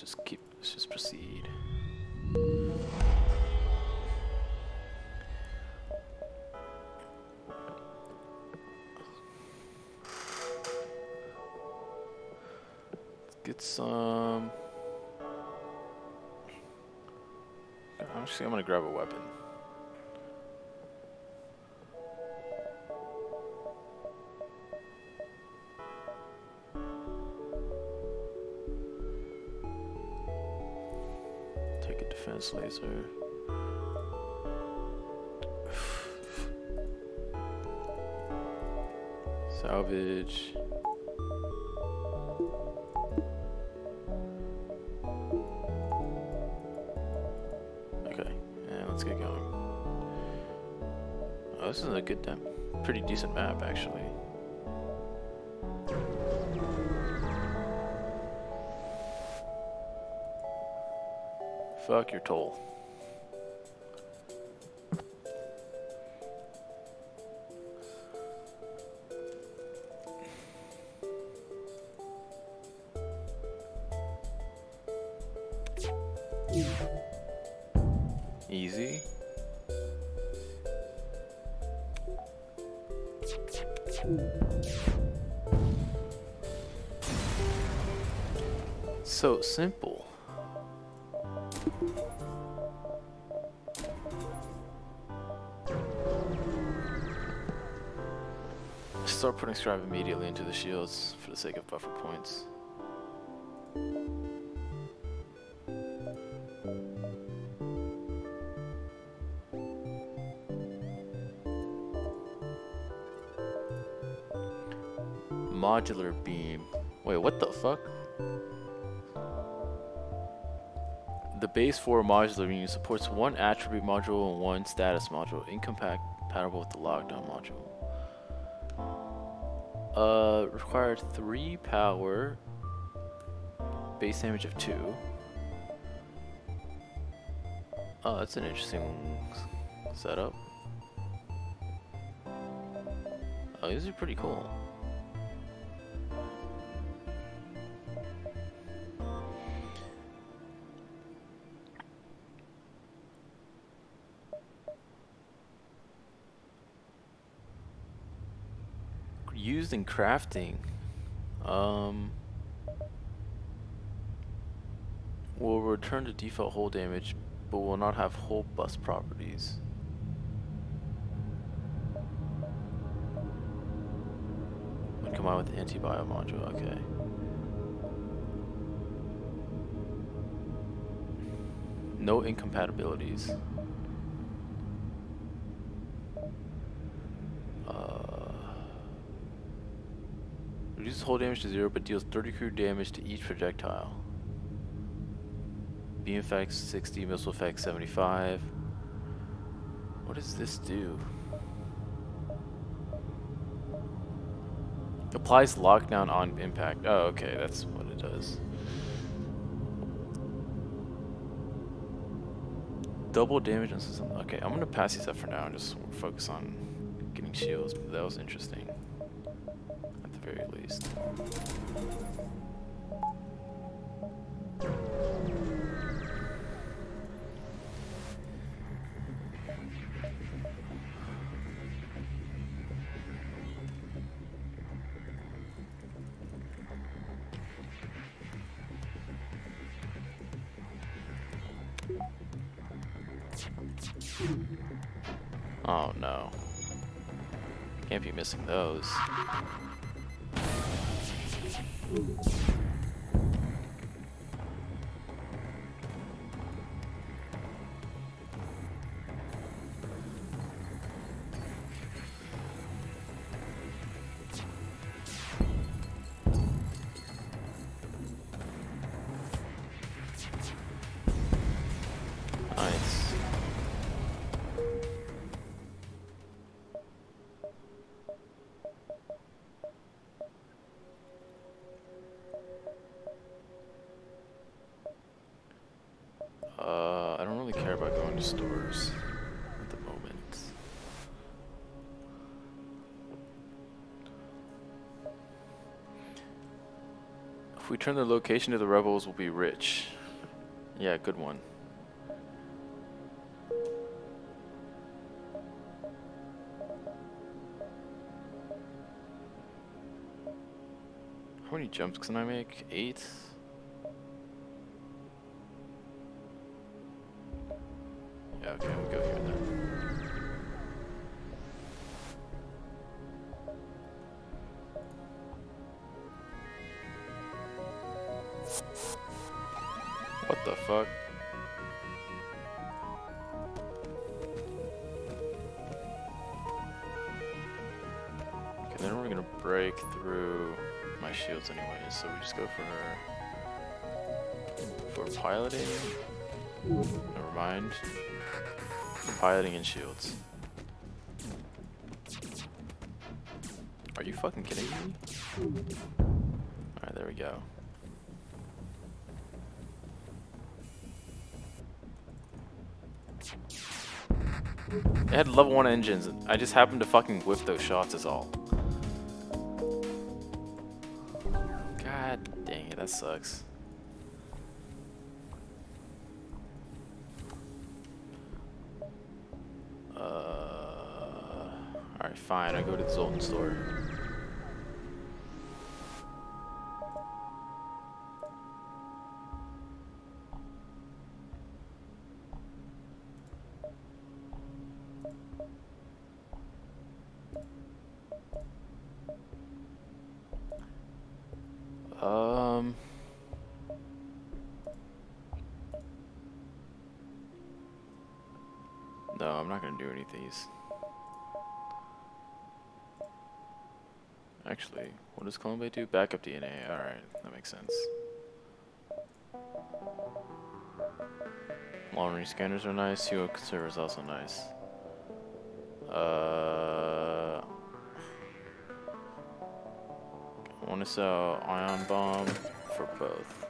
let's just keep. Let's just proceed. Let's get some. Actually, I'm gonna grab a weapon. A laser. Salvage. Okay, and let's get going. Oh, this is a good, um, pretty decent map actually. Fuck your toll. Easy. So simple. Start putting scribe immediately into the shields for the sake of buffer points. Modular beam. Wait, what the fuck? The base 4 modular beam supports one attribute module and one status module, incompatible with the lockdown module. Uh, required 3 power, base damage of 2. Oh, that's an interesting setup. Oh, these are pretty cool. Crafting um, will return to default hull damage but will not have hull bust properties. When combined with anti-bio module, okay. No incompatibilities. Uh, Reduces hull damage to zero, but deals 30 crew damage to each projectile. Beam effects 60, missile effects 75. What does this do? Applies lockdown on impact. Oh, okay, that's what it does. Double damage on system. Okay, I'm gonna pass these up for now and just focus on getting shields. That was interesting least. Oh no. Can't be missing those. Stores at the moment. If we turn the location to the rebels, we'll be rich. Yeah, good one. How many jumps can I make? Eight? For for piloting. Never mind. Piloting and shields. Are you fucking kidding me? Alright, there we go. It had level 1 engines. I just happened to fucking whip those shots is all. Sucks. Uh, Alright, fine, I go to the Zoltan store. Um. No, I'm not gonna do any of these. Bay do? Backup DNA. Alright, that makes sense. Long range scanners are nice. Hero server is also nice. Uh. I want to sell ion bomb for both.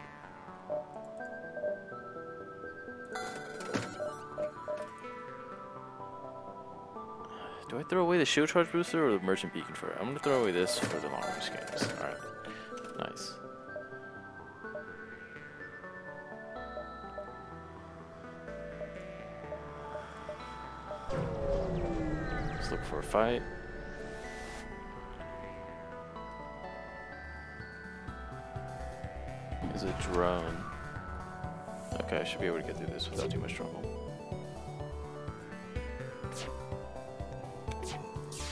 I throw away the shield charge booster or the merchant beacon for it? I'm gonna throw away this for the long range scanners. Alright. Nice. Let's look for a fight. is a drone. Okay, I should be able to get through this without too much trouble.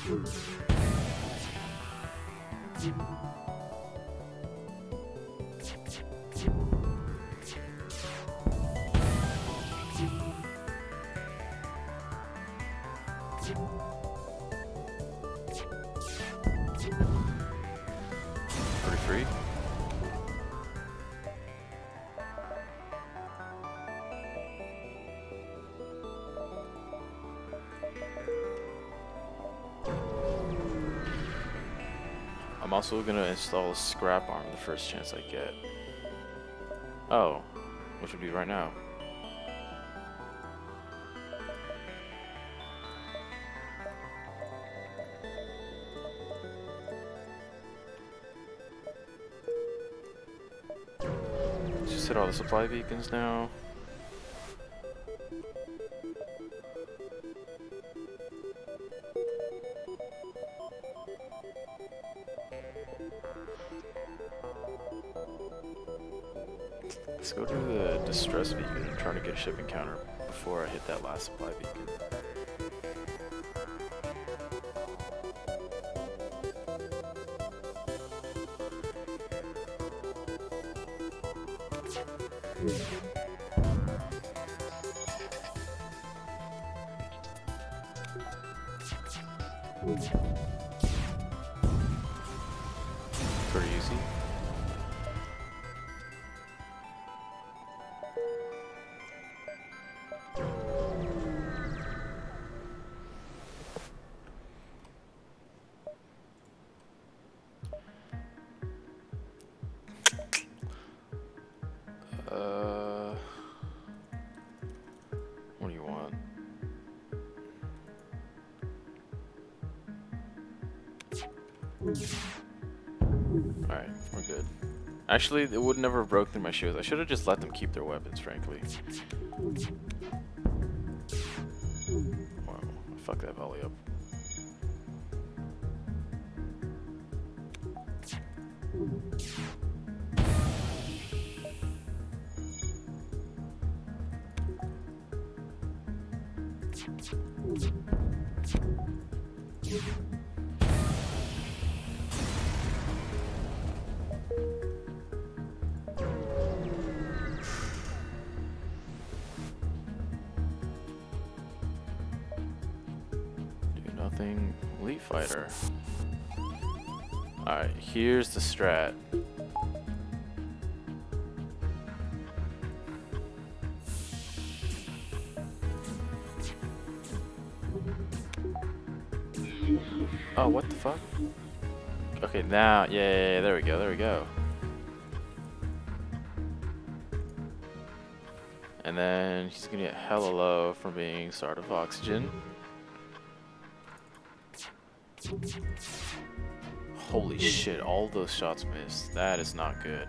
Thirty-three. Install a scrap arm the first chance I get. Oh, which would be right now. Just hit all the supply beacons now. Pretty Actually, it would never have broke through my shoes. I should have just let them keep their weapons, frankly. Wow, fuck that volley up. Here's the strat. Oh, what the fuck? Okay, now, yeah, yeah, yeah, there we go, there we go. And then he's gonna get hella low from being starved of oxygen. Shit, all those shots missed. That is not good.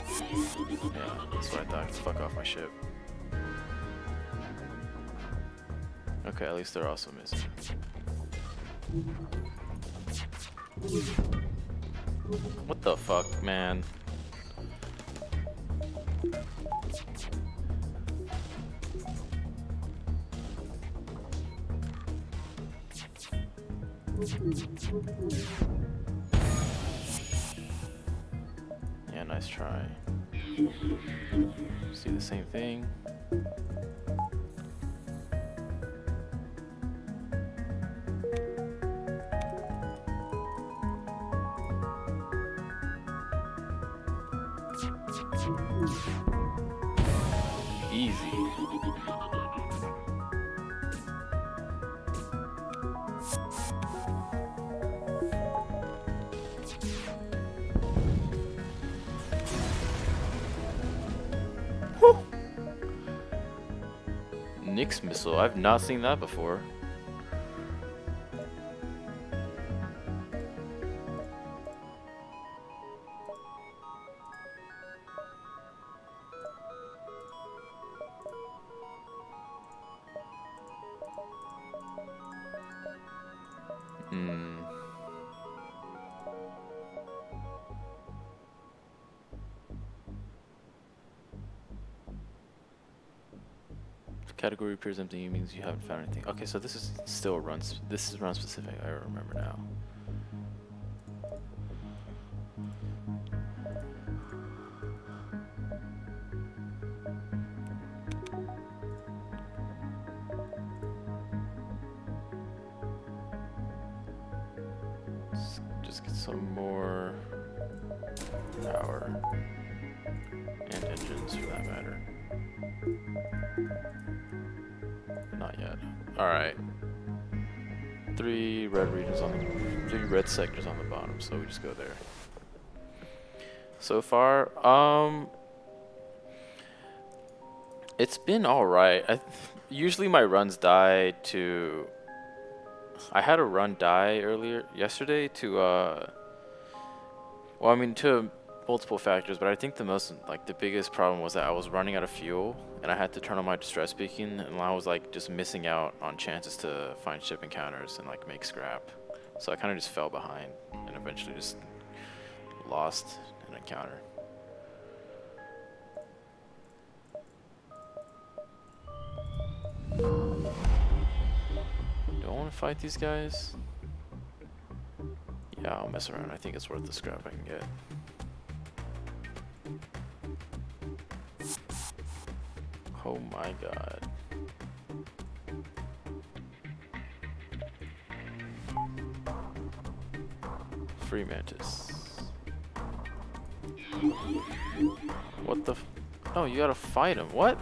Yeah, that's what I thought. Fuck off my ship. Okay, at least they're also missing. What the fuck, man? I've not seen that before. Appears empty means you haven't found anything. Okay, so this is still run. This is run specific. I remember now. Sectors on the bottom, so we just go there. So far, um it's been alright. I usually my runs die to I had a run die earlier yesterday to uh well I mean to multiple factors, but I think the most like the biggest problem was that I was running out of fuel and I had to turn on my distress beacon and I was like just missing out on chances to find ship encounters and like make scrap. So I kind of just fell behind and eventually just lost an encounter. Do I want to fight these guys? Yeah, I'll mess around. I think it's worth the scrap I can get. Oh my god. Free mantis. What the f- Oh, you gotta fight him. What?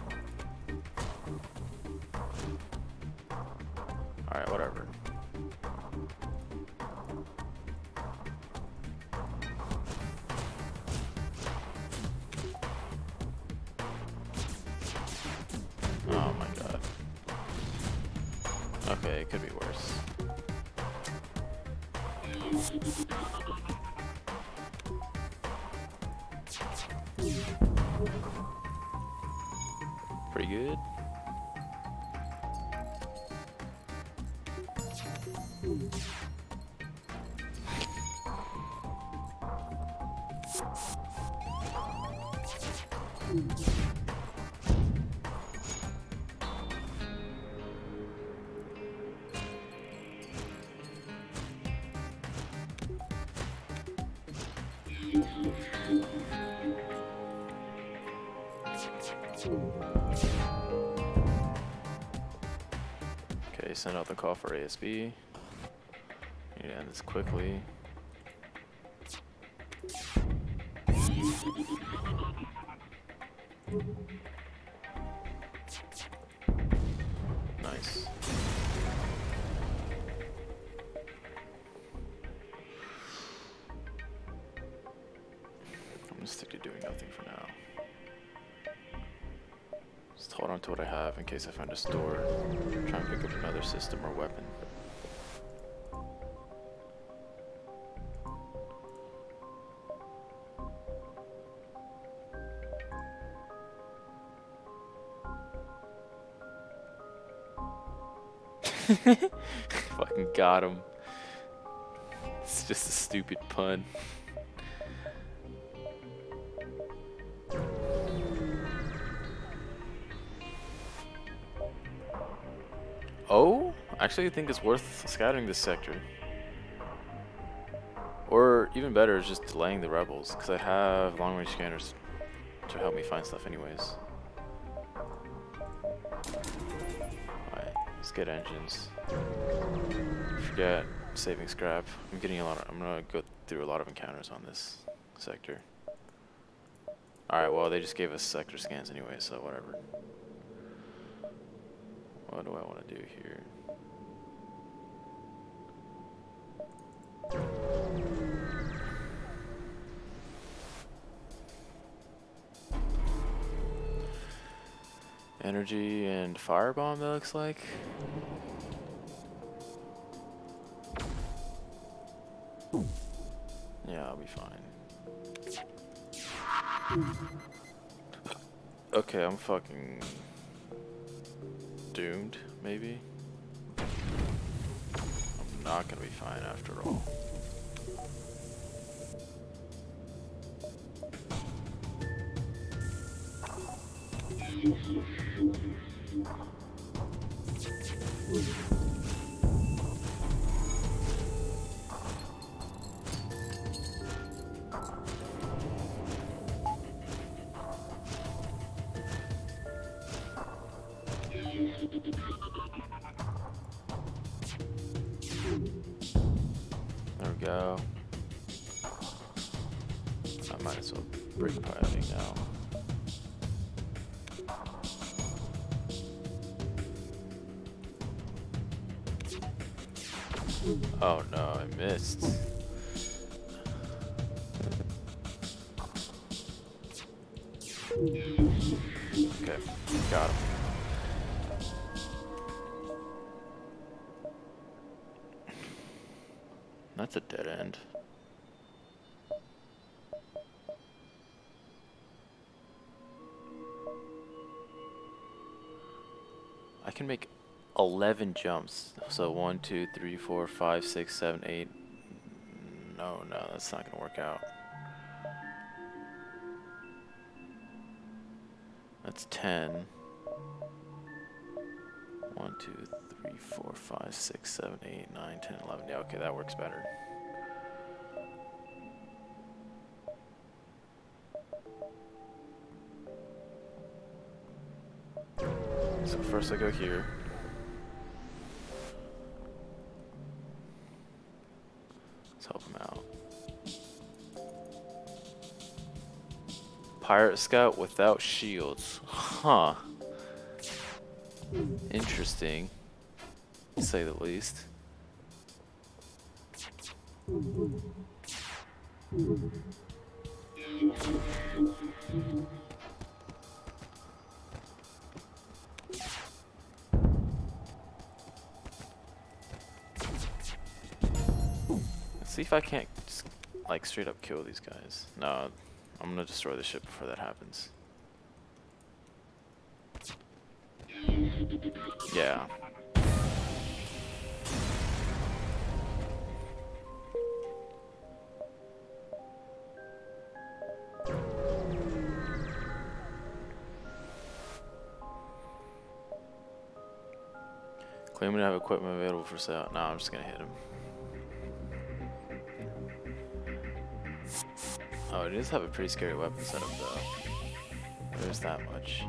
Call for ASB. Need to end this quickly. In case I find a store. Try and pick up another system or weapon. Fucking got him. It's just a stupid pun. Actually, think it's worth scattering this sector. Or even better, is just delaying the rebels, because I have long range scanners to help me find stuff, anyways. Alright, let's get engines. Forget saving scrap. I'm getting a lot. Of, I'm gonna go through a lot of encounters on this sector. Alright, well, they just gave us sector scans anyway, so whatever. What do I want to do here? Energy and firebomb, that looks like. Yeah, I'll be fine. Okay, I'm fucking doomed, maybe? I'm not gonna be fine after all. There Thank you. Oh no, I missed. Okay, got him. That's a dead 11 jumps. So 1, 2, 3, 4, 5, 6, 7, 8. No, no, that's not going to work out. That's 10. 1, 2, 3, 4, 5, 6, 7, 8, 9, 10, 11. Yeah, okay, that works better. So first I go here. Pirate Scout without shields. Huh. Interesting, to say the least. Let's See if I can't just, like straight up kill these guys. No, I'm gonna destroy the ship before that happens. Yeah. Claiming to have equipment available for sale. No, I'm just gonna hit him. Oh, it does have a pretty scary weapon setup though. There's that much.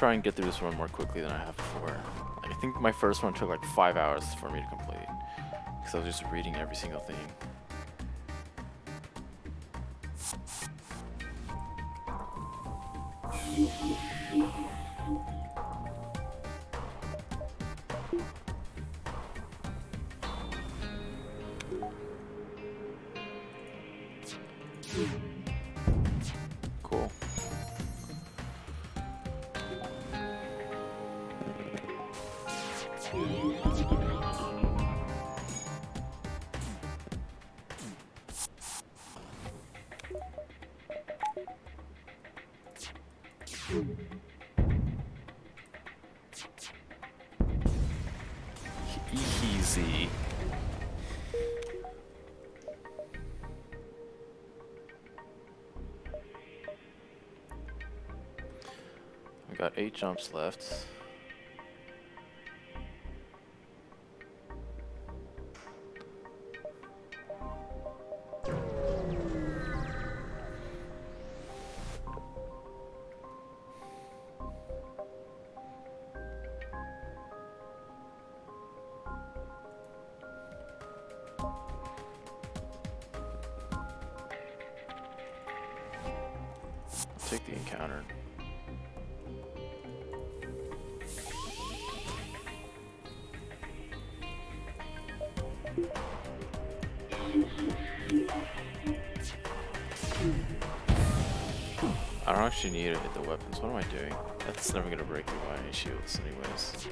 Try and get through this one more quickly than I have before. Like, I think my first one took like five hours for me to complete. Because I was just reading every single thing. Jumps left. Take the encounter. I don't actually need to hit the weapons. What am I doing? That's never gonna break me by any shields anyways.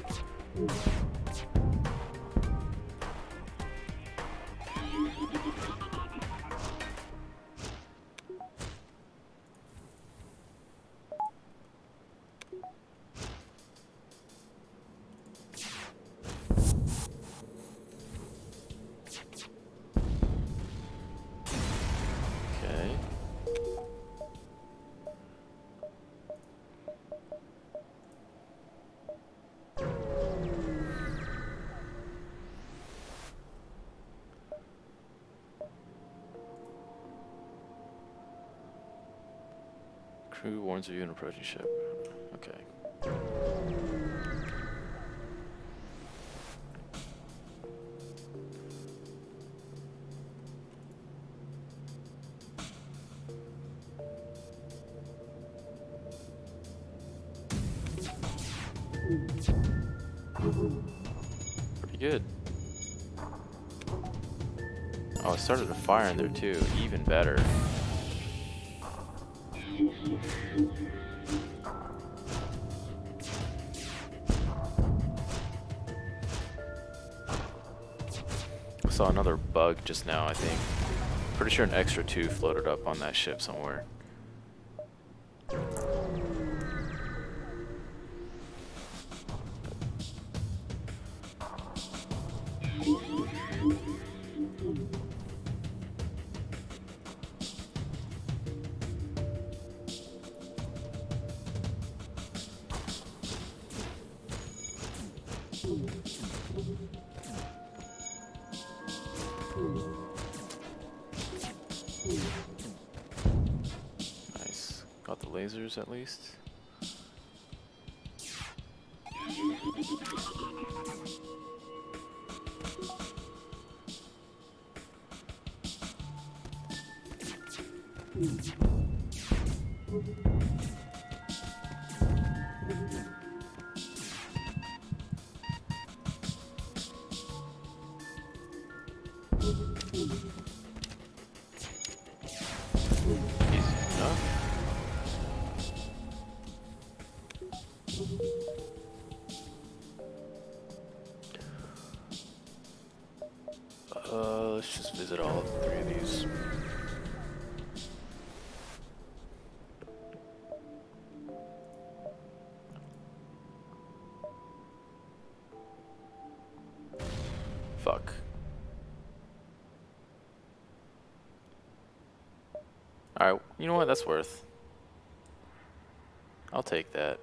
Warns you an approaching ship. Okay. Pretty good. Oh, it started a fire in there too. Even better. Just now, I think. Pretty sure an extra two floated up on that ship somewhere. Know what? That's worth. I'll take that.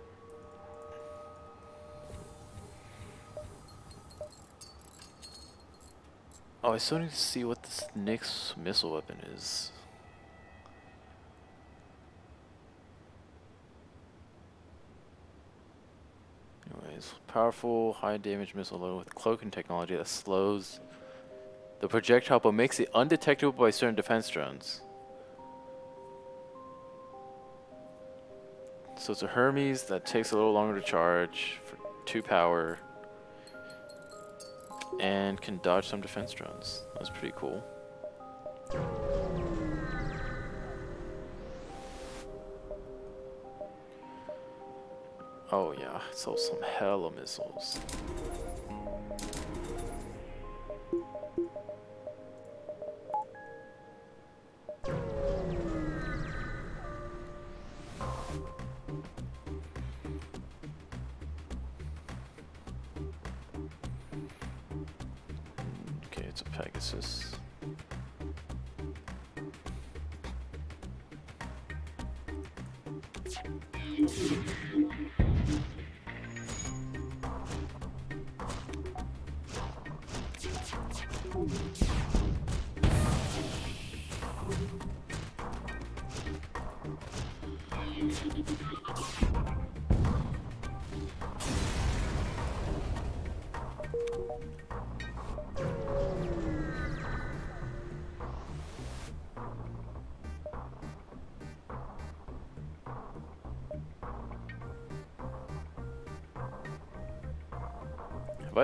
Oh, I still need to see what this next missile weapon is. Anyways, powerful, high damage missile with cloaking technology that slows the projectile but makes it undetectable by certain defense drones. So it's a Hermes that takes a little longer to charge for 2 power and can dodge some defense drones. That's pretty cool. Oh yeah, so some hella missiles.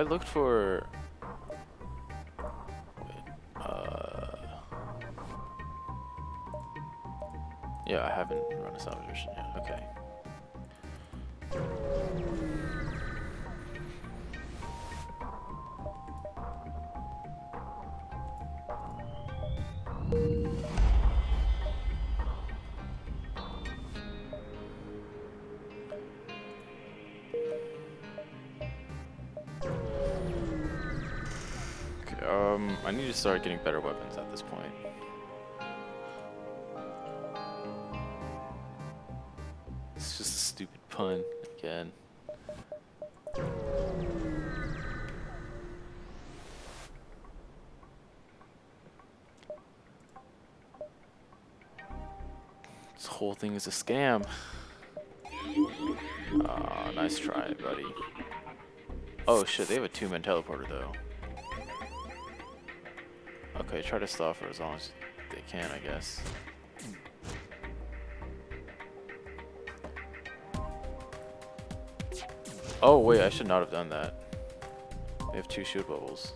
I looked for? Uh, yeah, I haven't run a salvage mission yet. Okay, to start getting better weapons at this point. It's just a stupid pun again. This whole thing is a scam. Ah, nice try, buddy. Oh shit, they have a two-man teleporter though. Okay, try to stop for as long as they can, I guess. Oh wait, I should not have done that. They have two shield bubbles.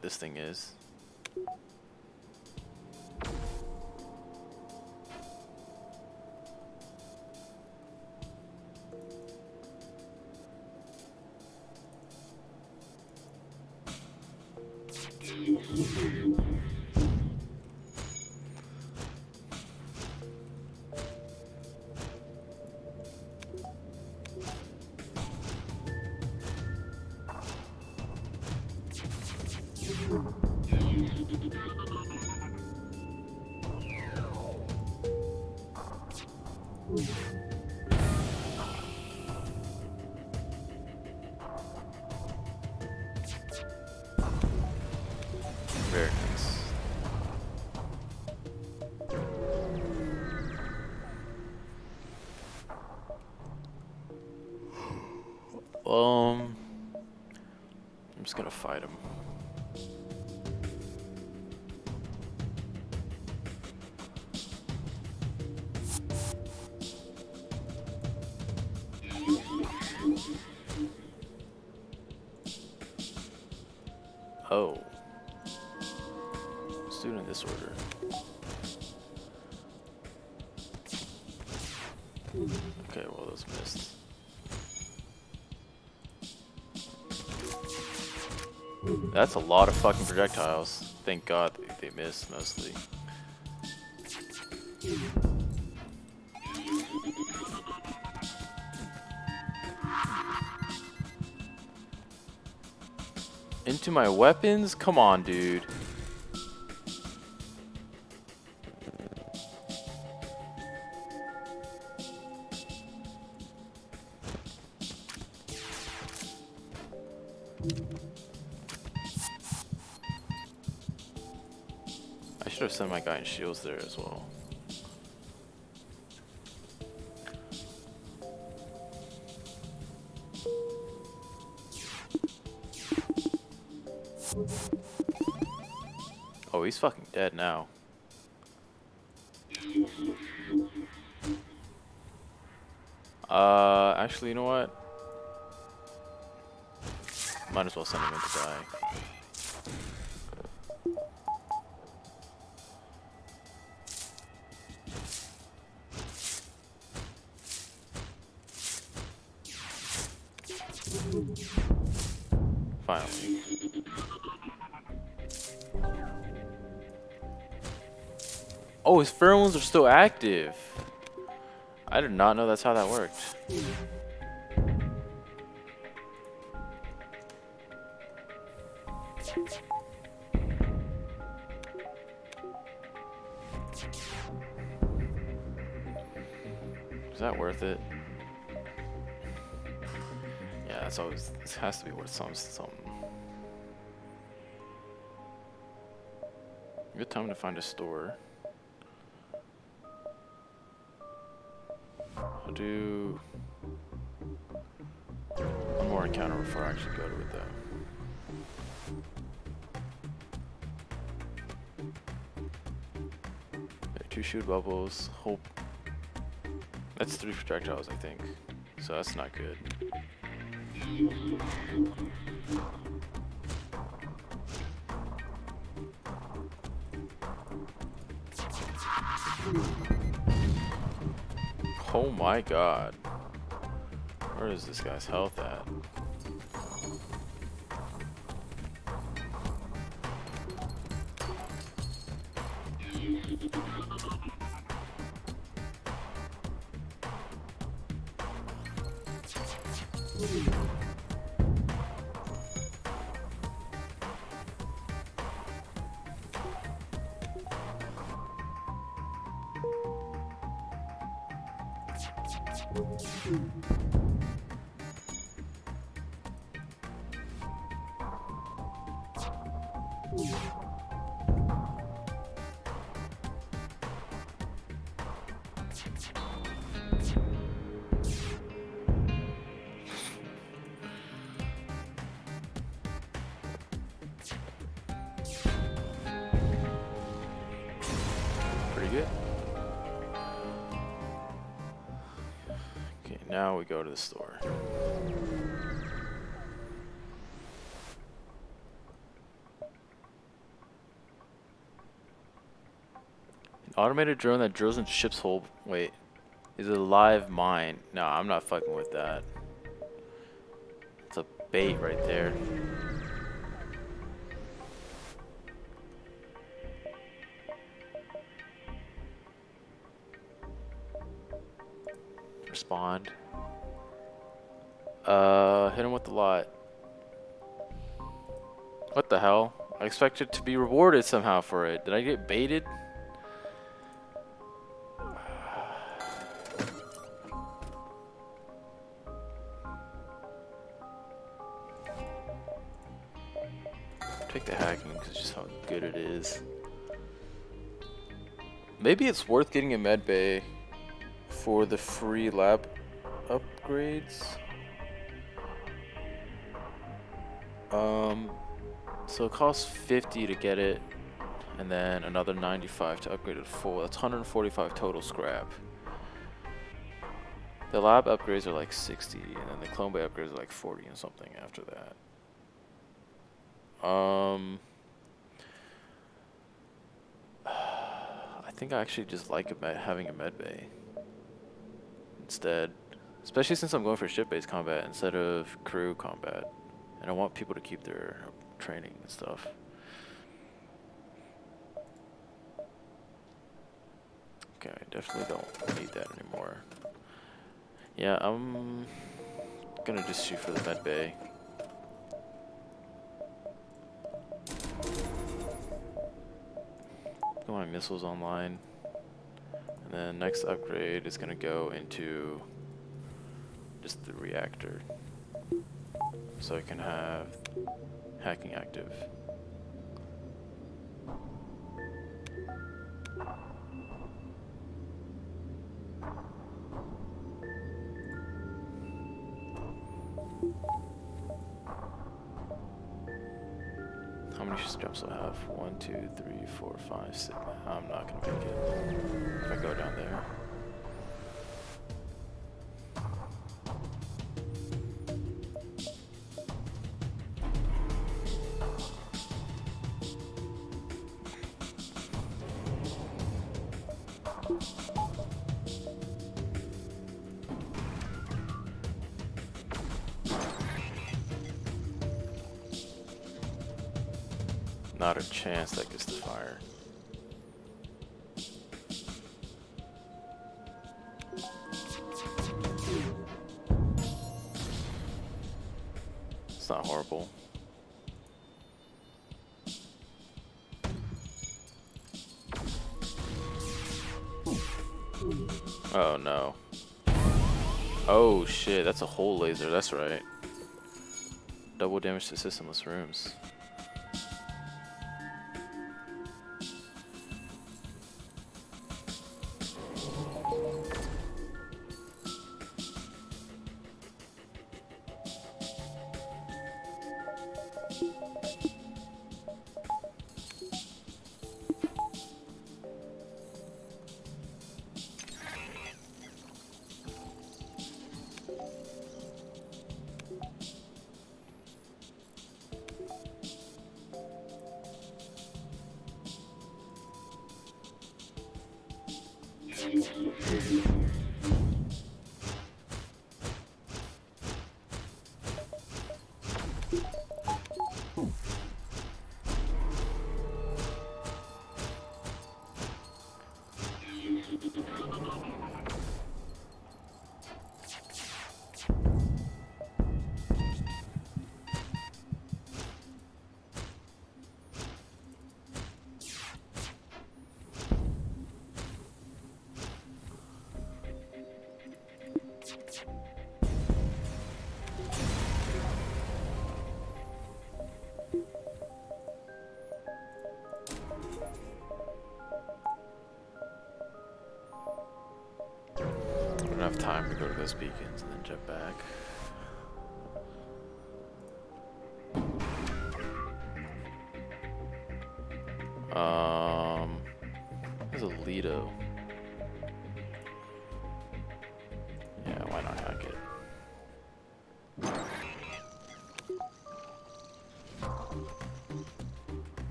What this thing is. Just gonna fight him. Oh. Let's do it in this order. Okay, well those missed. That's a lot of fucking projectiles. Thank God they, missed mostly. Into my weapons? Come on, dude. Sent my guy in shields there as well. Oh, he's fucking dead now. Uh, actually, you know what? Might as well send him in to die. Oh, his pheromones are still active. I did not know that's how that worked. Is that worth it? Yeah, that's always. This has to be worth some something. Good time to find a store. Do one more encounter before I actually go to it though. Two shoot bubbles. Hope that's three projectiles, I think. So that's not good. My god. Where is this guy's health at? Automated drone that drills into ship's hull. Wait, is it a live mine. No, I'm not fucking with that. It's a bait right there. Respond. Uh, hit him with the lot. What the hell? I expected to be rewarded somehow for it. Did I get baited? Maybe it's worth getting a med bay for the free lab upgrades. Um, so it costs 50 to get it, and then another 95 to upgrade it full. That's 145 total scrap. The lab upgrades are like 60, and then the clone bay upgrades are like 40 and something after that. Um, think I actually just like a having a med bay instead, especially since I'm going for ship-based combat instead of crew combat, and I want people to keep their training and stuff. Okay, I definitely don't need that anymore. Yeah, I'm gonna just shoot for the med bay. Missiles online. And then next upgrade is gonna go into just the reactor. So I can have hacking active. One, two, three, four, five, six. I'm not gonna make it if I go down there. Not a chance that gets to fire. It's not horrible. Oh no. Oh shit, that's a whole laser, that's right. Double damage to systemless rooms.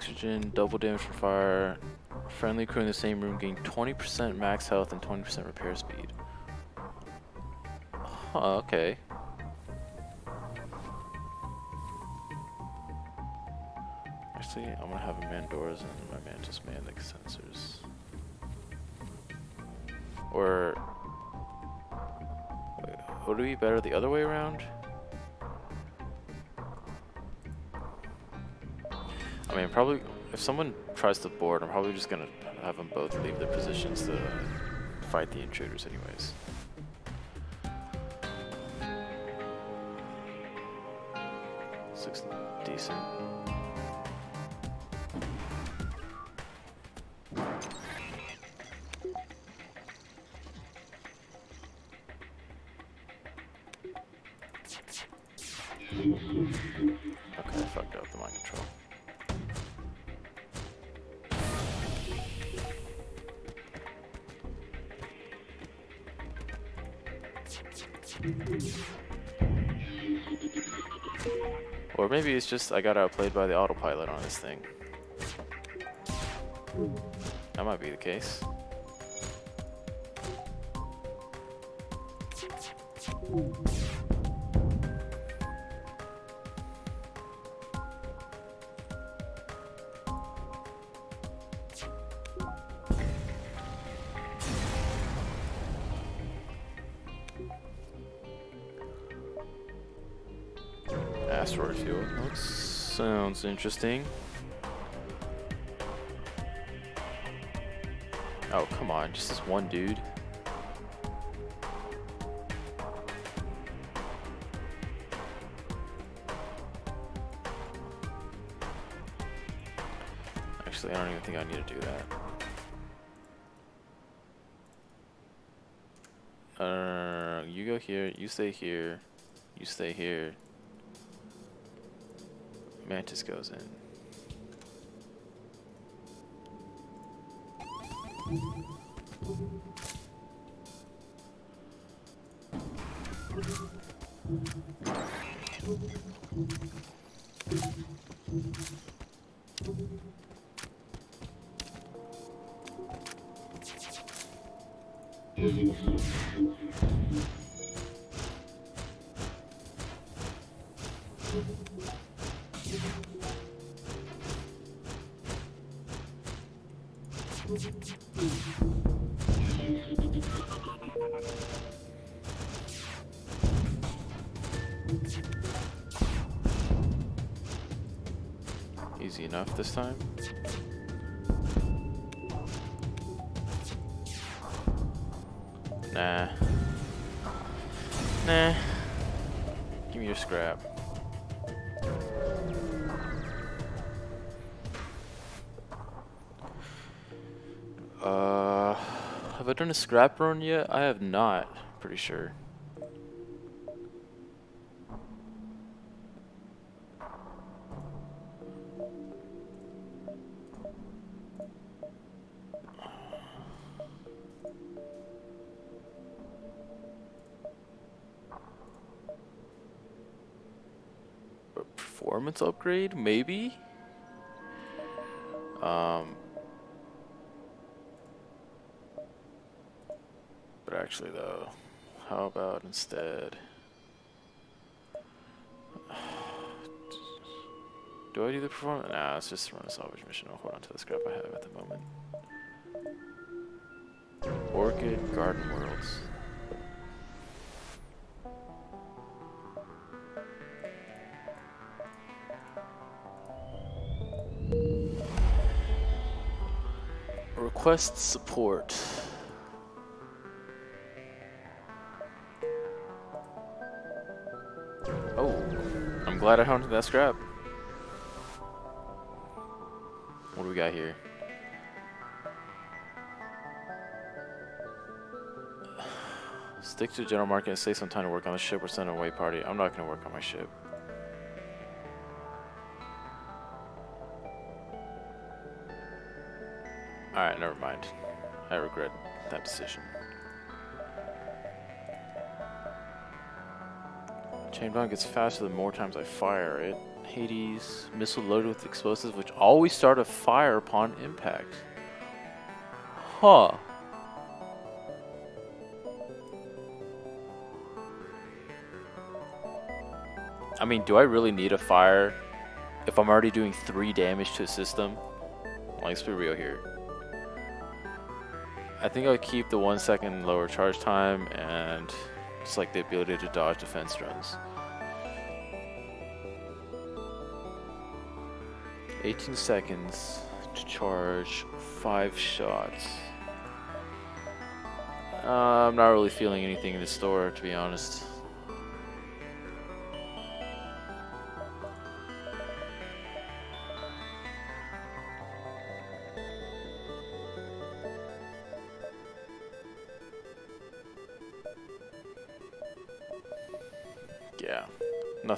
Oxygen, double damage from fire. Friendly crew in the same room gain 20% max health and 20% repair speed. Huh, okay. Actually, I'm gonna have a Mandora's and my Mantis man the sensors. Or wait, would it be better the other way around? I mean, probably if someone tries to board, I'm probably just gonna have them both leave their positions to fight the intruders, anyways. Looks decent. Maybe it's just I got outplayed by the autopilot on this thing. That might be the case. Sounds interesting. Oh, come on. Just this one dude. Actually, I don't even think I need to do that. Uh, you go here, you stay here, you stay here. Mantis goes in. Time. Nah. Nah. Give me your scrap. Uh, have I done a scrap run yet? I have not, pretty sure. Performance upgrade, maybe? Um, but actually though, how about instead? Do I do the performance? Nah, let's just run a salvage mission. I'll hold on to the scrap I have at the moment. Orchid Garden Worlds. Request support. Oh, I'm glad I hunted that scrap. What do we got here? Stick to the general market and save some time to work on the ship or send away party. I'm not going to work on my ship. Alright, never mind. I regret that decision. Chain bomb gets faster the more times I fire it. Hades, missile loaded with explosives which always start a fire upon impact. Huh. I mean, do I really need a fire if I'm already doing 3 damage to a system? let's be real here. I think I'll keep the 1 second lower charge time and just like the ability to dodge defense runs. 18 seconds to charge 5 shots. Uh, I'm not really feeling anything in the store, to be honest.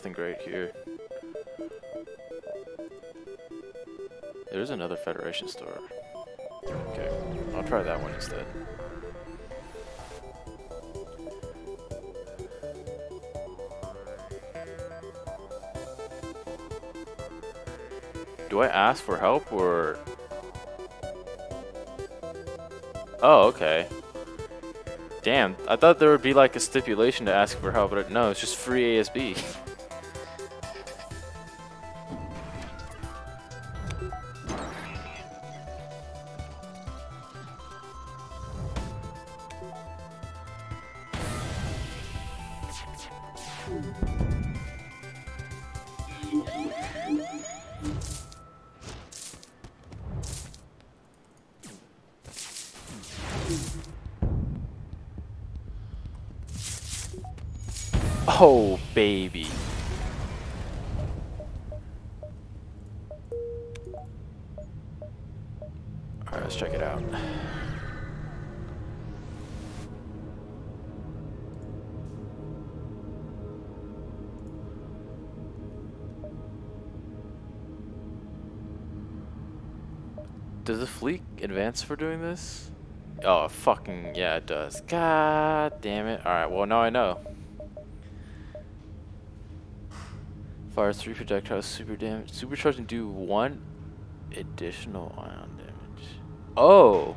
Nothing great here. There's another Federation store. Okay, I'll try that one instead. Do I ask for help or... Oh, okay. Damn, I thought there would be like a stipulation to ask for help, but no, it's just free ASB. for doing this? Oh, fucking, yeah, it does. God damn it. Alright, well, now I know. Fires three projectiles, super damage, supercharge and do one additional ion damage. Oh.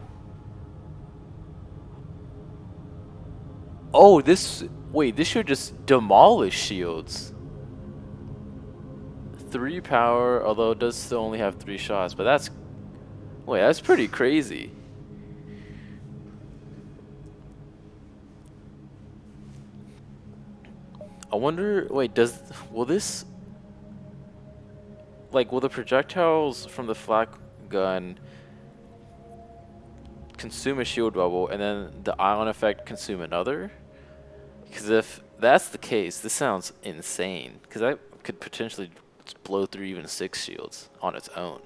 Oh, this, wait, this should just demolish shields. Three power, although it does still only have three shots, but that's, wait, that's pretty crazy. I wonder, wait, does, will this like, will the projectiles from the flak gun consume a shield bubble and then the ion effect consume another? Because if that's the case, this sounds insane. Because that could potentially blow through even six shields on its own.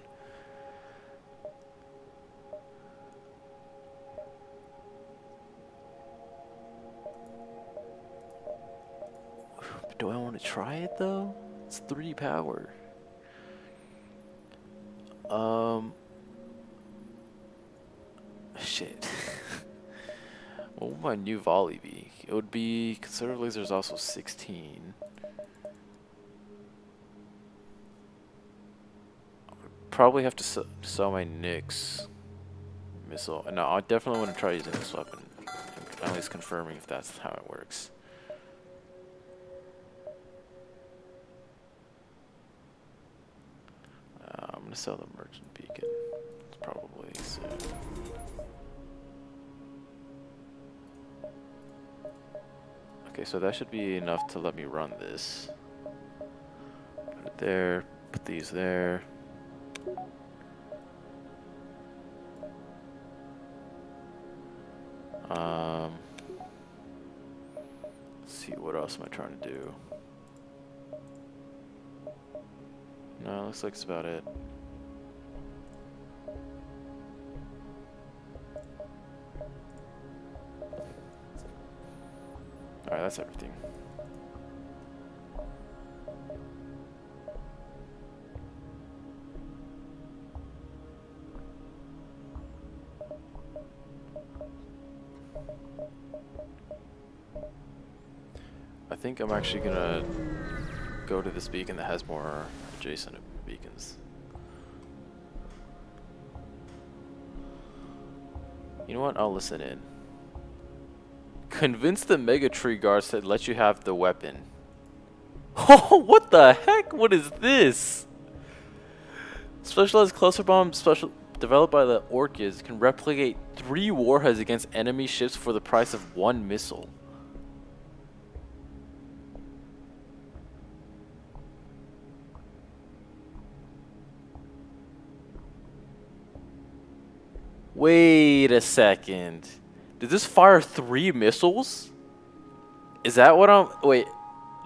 Want to try it though? It's three power. Um. Shit. what would my new volley be? It would be conservative lasers also 16. probably have to sell my Nyx missile. No, I definitely want to try using this weapon. I'm At least confirming if that's how it works. Uh, I'm gonna sell the merchant beacon. It's probably soon. Okay, so that should be enough to let me run this. Put it there, put these there. Um, see, what else am I trying to do? No, it looks like it's about it. Alright, that's everything. I think I'm actually gonna go to this beacon that has more adjacent beacons. You know what? I'll listen in. Convince the Mega Tree guards to let you have the weapon. Oh, what the heck? What is this? Specialized cluster bomb special developed by the Orchids can replicate three warheads against enemy ships for the price of one missile. Wait a second. Did this fire three missiles? Is that what I'm... Wait,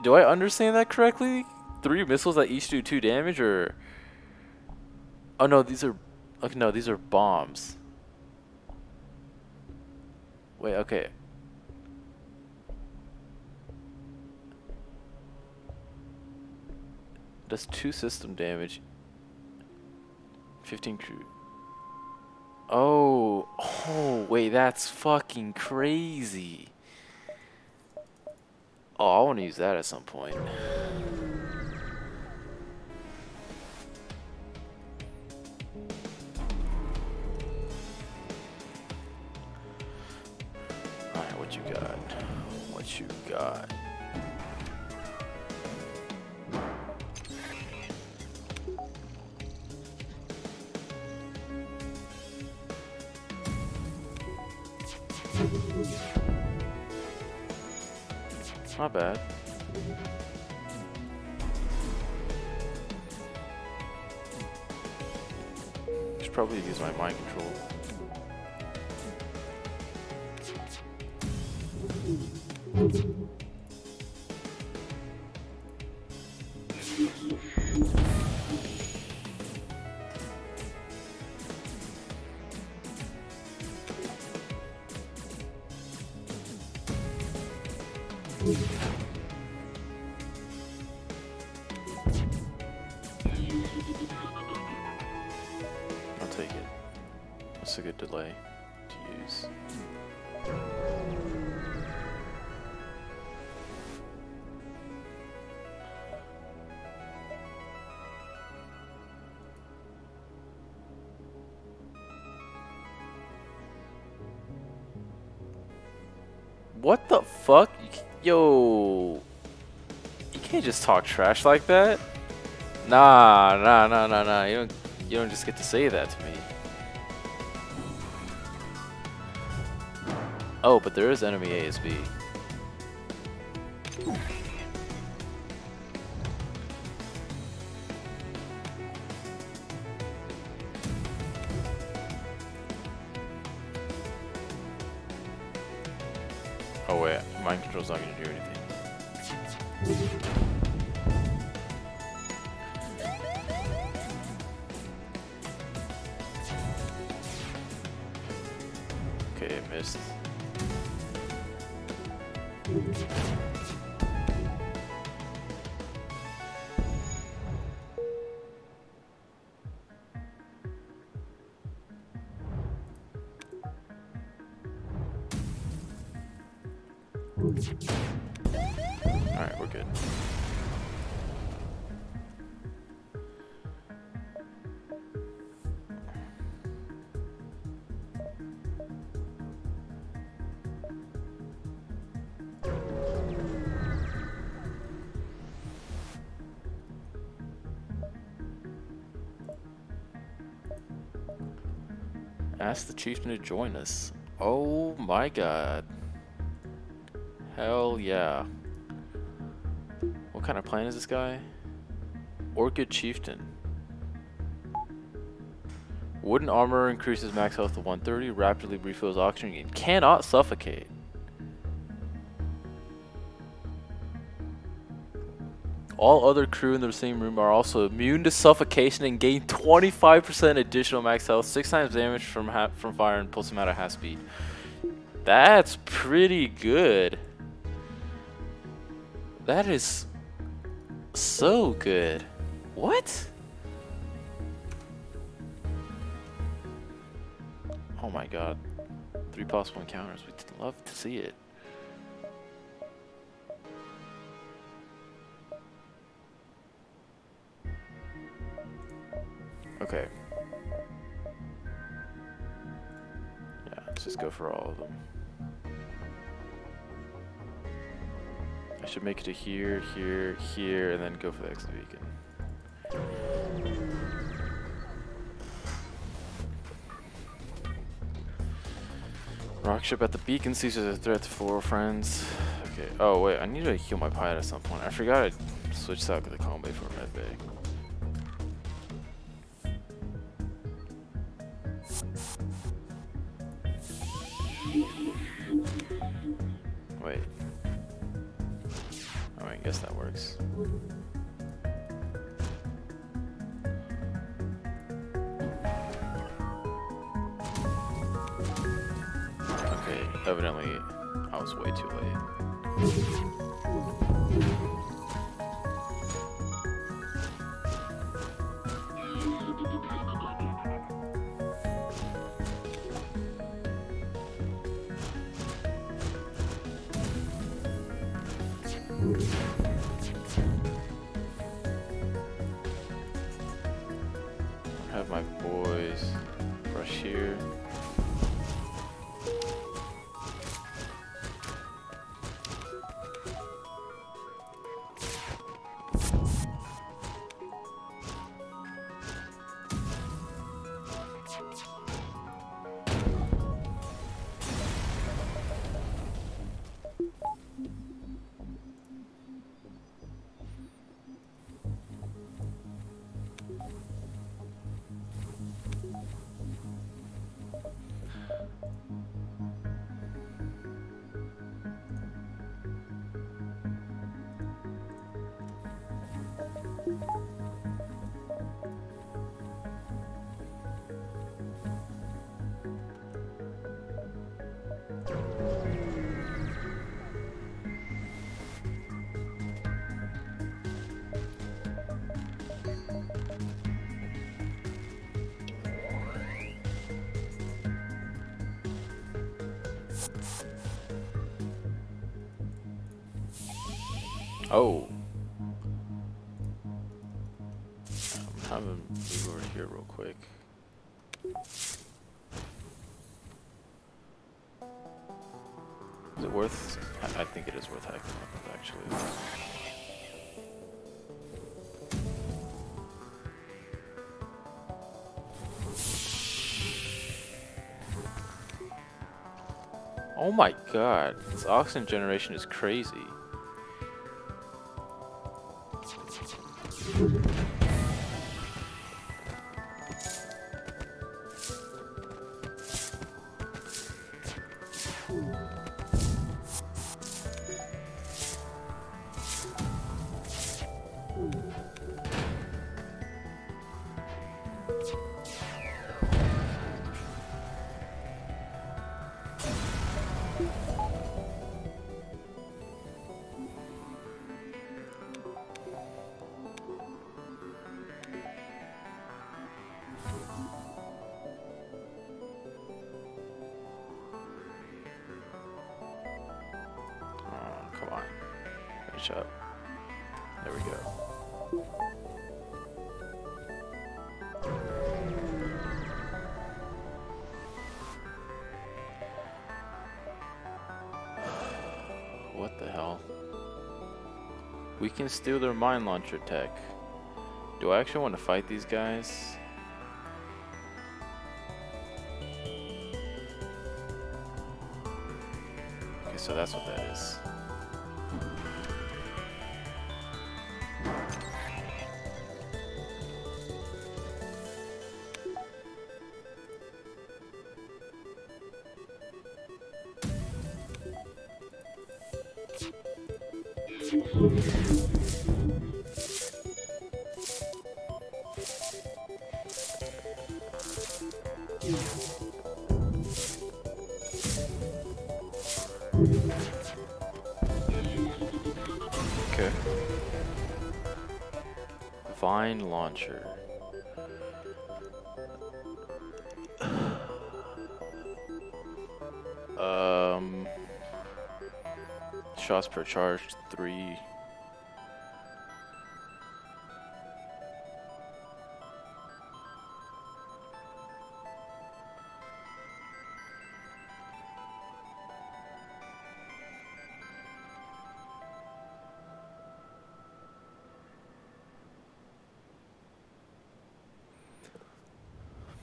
do I understand that correctly? Three missiles that each do two damage, or... Oh no, these are... Okay, no, these are bombs. Wait, okay. Does two system damage. 15 crew. Oh, oh, wait, that's fucking crazy. Oh, I want to use that at some point. Alright, what you got? What you got? Not bad. Should probably use my mind control. Yo. You can't just talk trash like that. Nah, nah, nah, nah, nah. You don't you don't just get to say that to me. Oh, but there is enemy ASB. Ask the chieftain to join us. Oh my god. Hell yeah. What kind of plan is this guy? Orchid Chieftain. Wooden armor increases max health to 130, rapidly refills oxygen, and cannot suffocate. All other crew in the same room are also immune to suffocation and gain 25% additional max health, 6 times damage from from fire, and pulls them out at half speed. That's pretty good. That is so good. What? Oh my god. Three possible encounters. We'd love to see it. Okay. Yeah, let's just go for all of them. I should make it to here, here, here, and then go for the exit beacon. Rock ship at the beacon sees as a threat to four friends. Okay. Oh wait, I need to heal my pilot at some point. I forgot I switched out to the combat for med bay. God, this oxygen generation is crazy. Up. There we go. what the hell? We can steal their mine launcher tech. Do I actually want to fight these guys? Okay, so that's what that is. Shots per charge, three.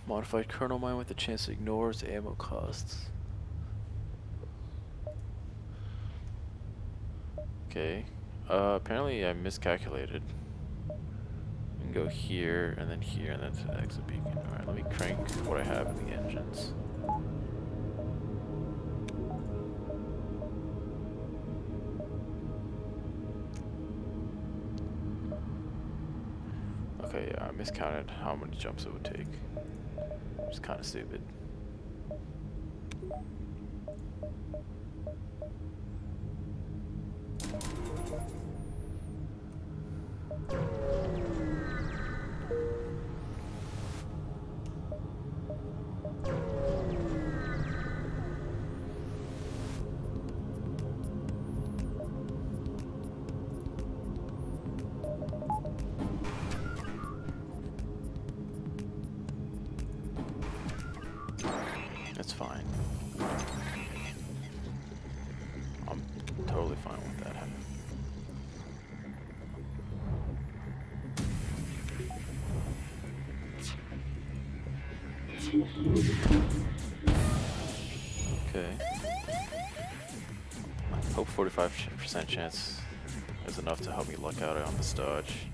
Modified kernel mine with a chance to ignore its ammo costs. Okay. Uh, apparently I miscalculated. We can go here, and then here, and then to the exit beacon. Alright, let me crank what I have in the engines. Okay, yeah, I miscounted how many jumps it would take. It's kind of stupid. 45% chance is enough to help me luck out on this dodge.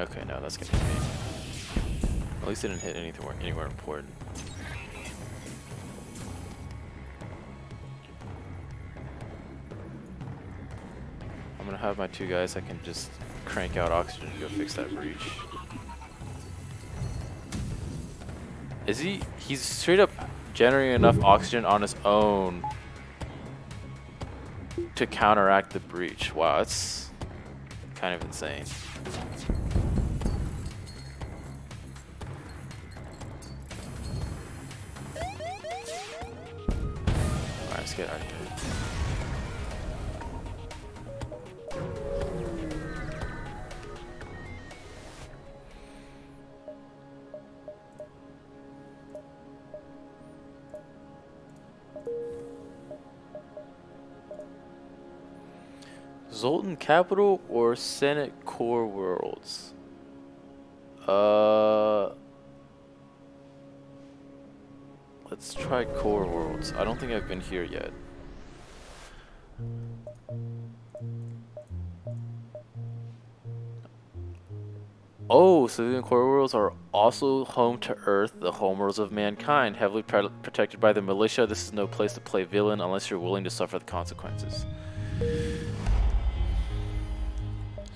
Okay, no, that's gonna hit me. At least it didn't hit anything anywhere important. I'm gonna have my two guys that can just crank out oxygen to go fix that breach. Is he? He's straight up generating enough oxygen on his own to counteract the breach. Wow, that's kind of insane. Capital or Senate Core Worlds? Uh, let's try Core Worlds. I don't think I've been here yet. Oh, civilian core worlds are also home to Earth, the homeworlds of mankind, heavily pr protected by the militia. This is no place to play villain unless you're willing to suffer the consequences.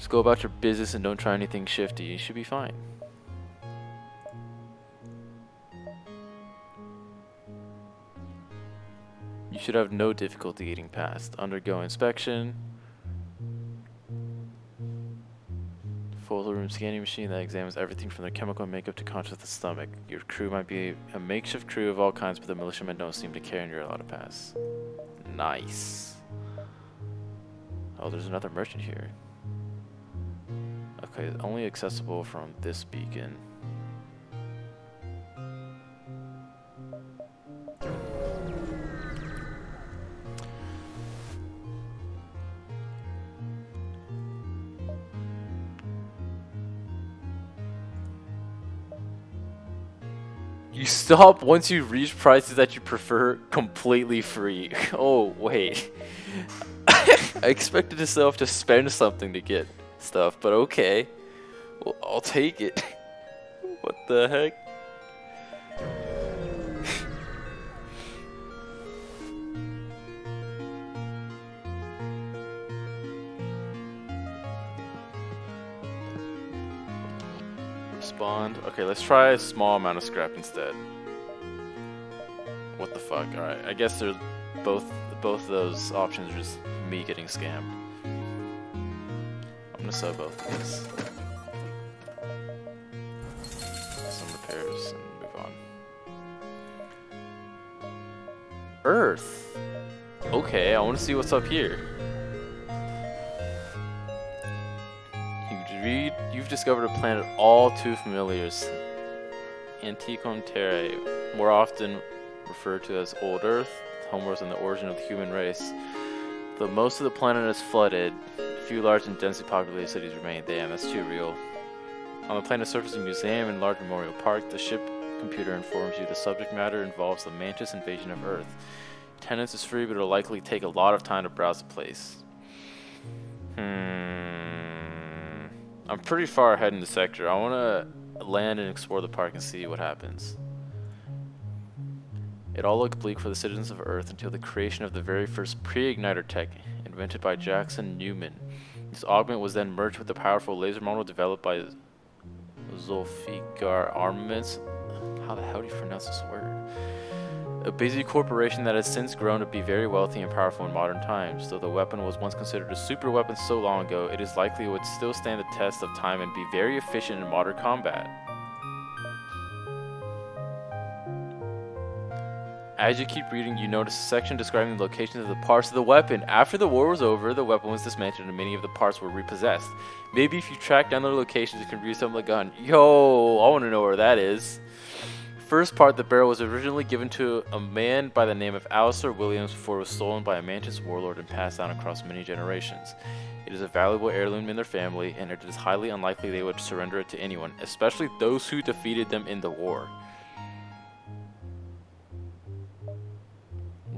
Just go about your business and don't try anything shifty. You should be fine. You should have no difficulty getting past. Undergo inspection. Full room scanning machine that examines everything from their chemical makeup to conscious of the stomach. Your crew might be a makeshift crew of all kinds, but the militiamen don't seem to care and you're allowed to pass. Nice. Oh, there's another merchant here. Okay, only accessible from this beacon. You stop once you reach prices that you prefer completely free. oh, wait. I expected myself to spend something to get stuff, but okay. Well, I'll take it. what the heck? Respond. Okay, let's try a small amount of scrap instead. What the fuck? Alright, I guess they're both both those options are just me getting scammed. Gonna sell both of these. Some repairs and move on. Earth. Okay, I want to see what's up here. You read, you've discovered a planet all too familiar, Antiquum Terrae, more often referred to as Old Earth, homeworld and the origin of the human race. Though most of the planet is flooded, few large and densely populated cities remain. Damn, that's too real. On the planet's surface, a museum and large memorial park. The ship computer informs you the subject matter involves the Mantis invasion of Earth. Attendance is free, but it'll likely take a lot of time to browse the place. Hmm. I'm pretty far ahead in the sector. I want to land and explore the park and see what happens. It all looked bleak for the citizens of Earth until the creation of the very first pre-igniter tech invented by Jackson Newman. This augment was then merged with the powerful laser model developed by Zulfikar Armaments. How the hell do you pronounce this word? A busy corporation that has since grown to be very wealthy and powerful in modern times. Though the weapon was once considered a super weapon so long ago, it is likely it would still stand the test of time and be very efficient in modern combat. As you keep reading, you notice a section describing the locations of the parts of the weapon. After the war was over, the weapon was dismantled and many of the parts were repossessed. Maybe if you track down the locations, you can reassemble the gun. Yo, I want to know where that is. First part, the barrel was originally given to a man by the name of Alistair Williams before it was stolen by a Mantis warlord and passed down across many generations. It is a valuable heirloom in their family, and it is highly unlikely they would surrender it to anyone, especially those who defeated them in the war.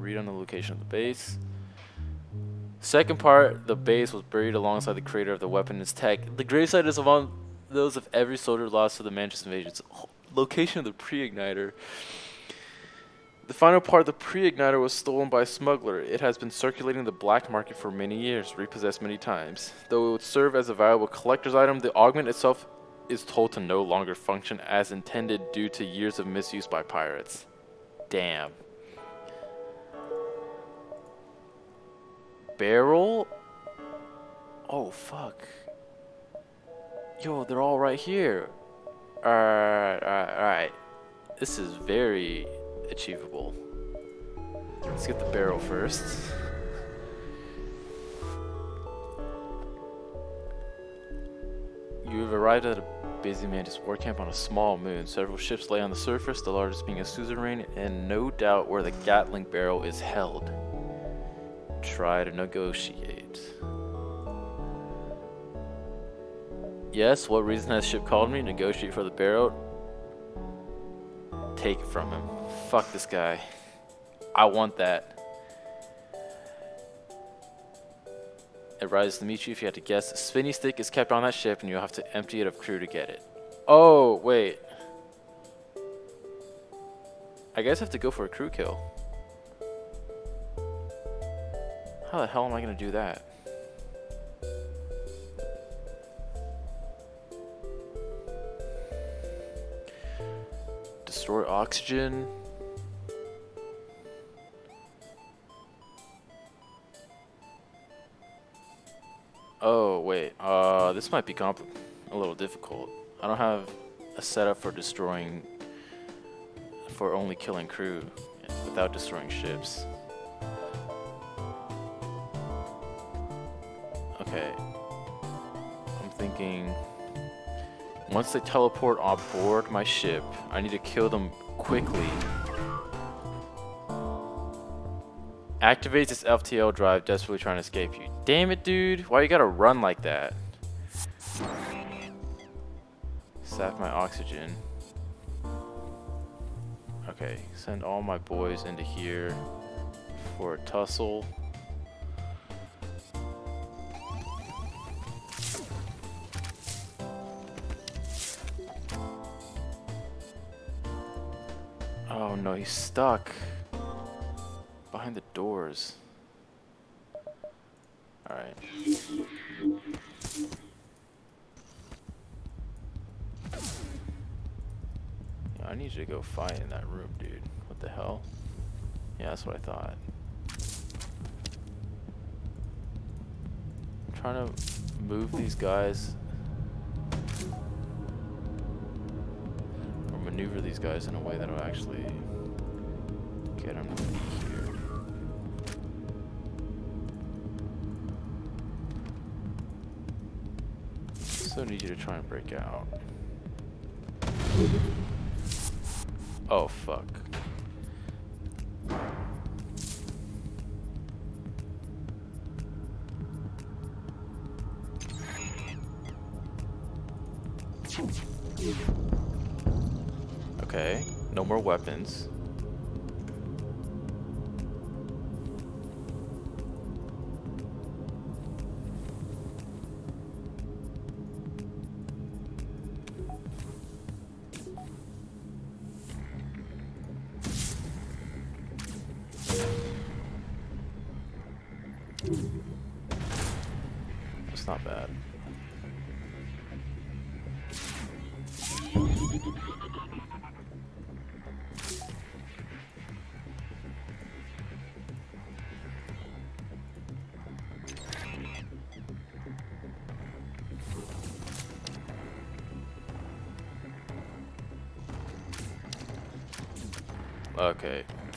Read on the location of the base. Second part, the base was buried alongside the creator of the weapon and its tech. The gravesite is among those of every soldier lost to the Manchester invasions. Location of the pre-igniter. The final part, the pre-igniter, was stolen by a smuggler. It has been circulating the black market for many years, repossessed many times. Though it would serve as a valuable collector's item, the augment itself is told to no longer function as intended due to years of misuse by pirates. Damn. Barrel? Oh, fuck. Yo, they're all right here. Alright, alright, alright. This is very achievable. Let's get the barrel first. You have arrived at a busy Mantis war camp on a small moon. Several ships lay on the surface, the largest being a suzerain, and no doubt where the Gatling barrel is held try to negotiate. Yes, what reason has ship called me? Negotiate for the barrel? Take it from him. Fuck this guy. I want that. It rises to meet you if you had to guess. Spinny stick is kept on that ship and you'll have to empty it of crew to get it. Oh, wait. I guess I have to go for a crew kill. How the hell am I going to do that? Destroy oxygen. Oh, wait. Uh, this might be a little difficult. I don't have a setup for destroying... for only killing crew without destroying ships. Thinking... Once they teleport on board my ship, I need to kill them quickly. Activates its FTL drive, desperately trying to escape you. Damn it, dude. Why you gotta run like that? Sap my oxygen. Okay, send all my boys into here for a tussle. Stuck. Behind the doors. Alright. I need you to go fight in that room, dude. What the hell? Yeah, that's what I thought. I'm trying to move these guys or maneuver these guys in a way that'll actually need you to try and break out. Oh fuck. Okay, no more weapons.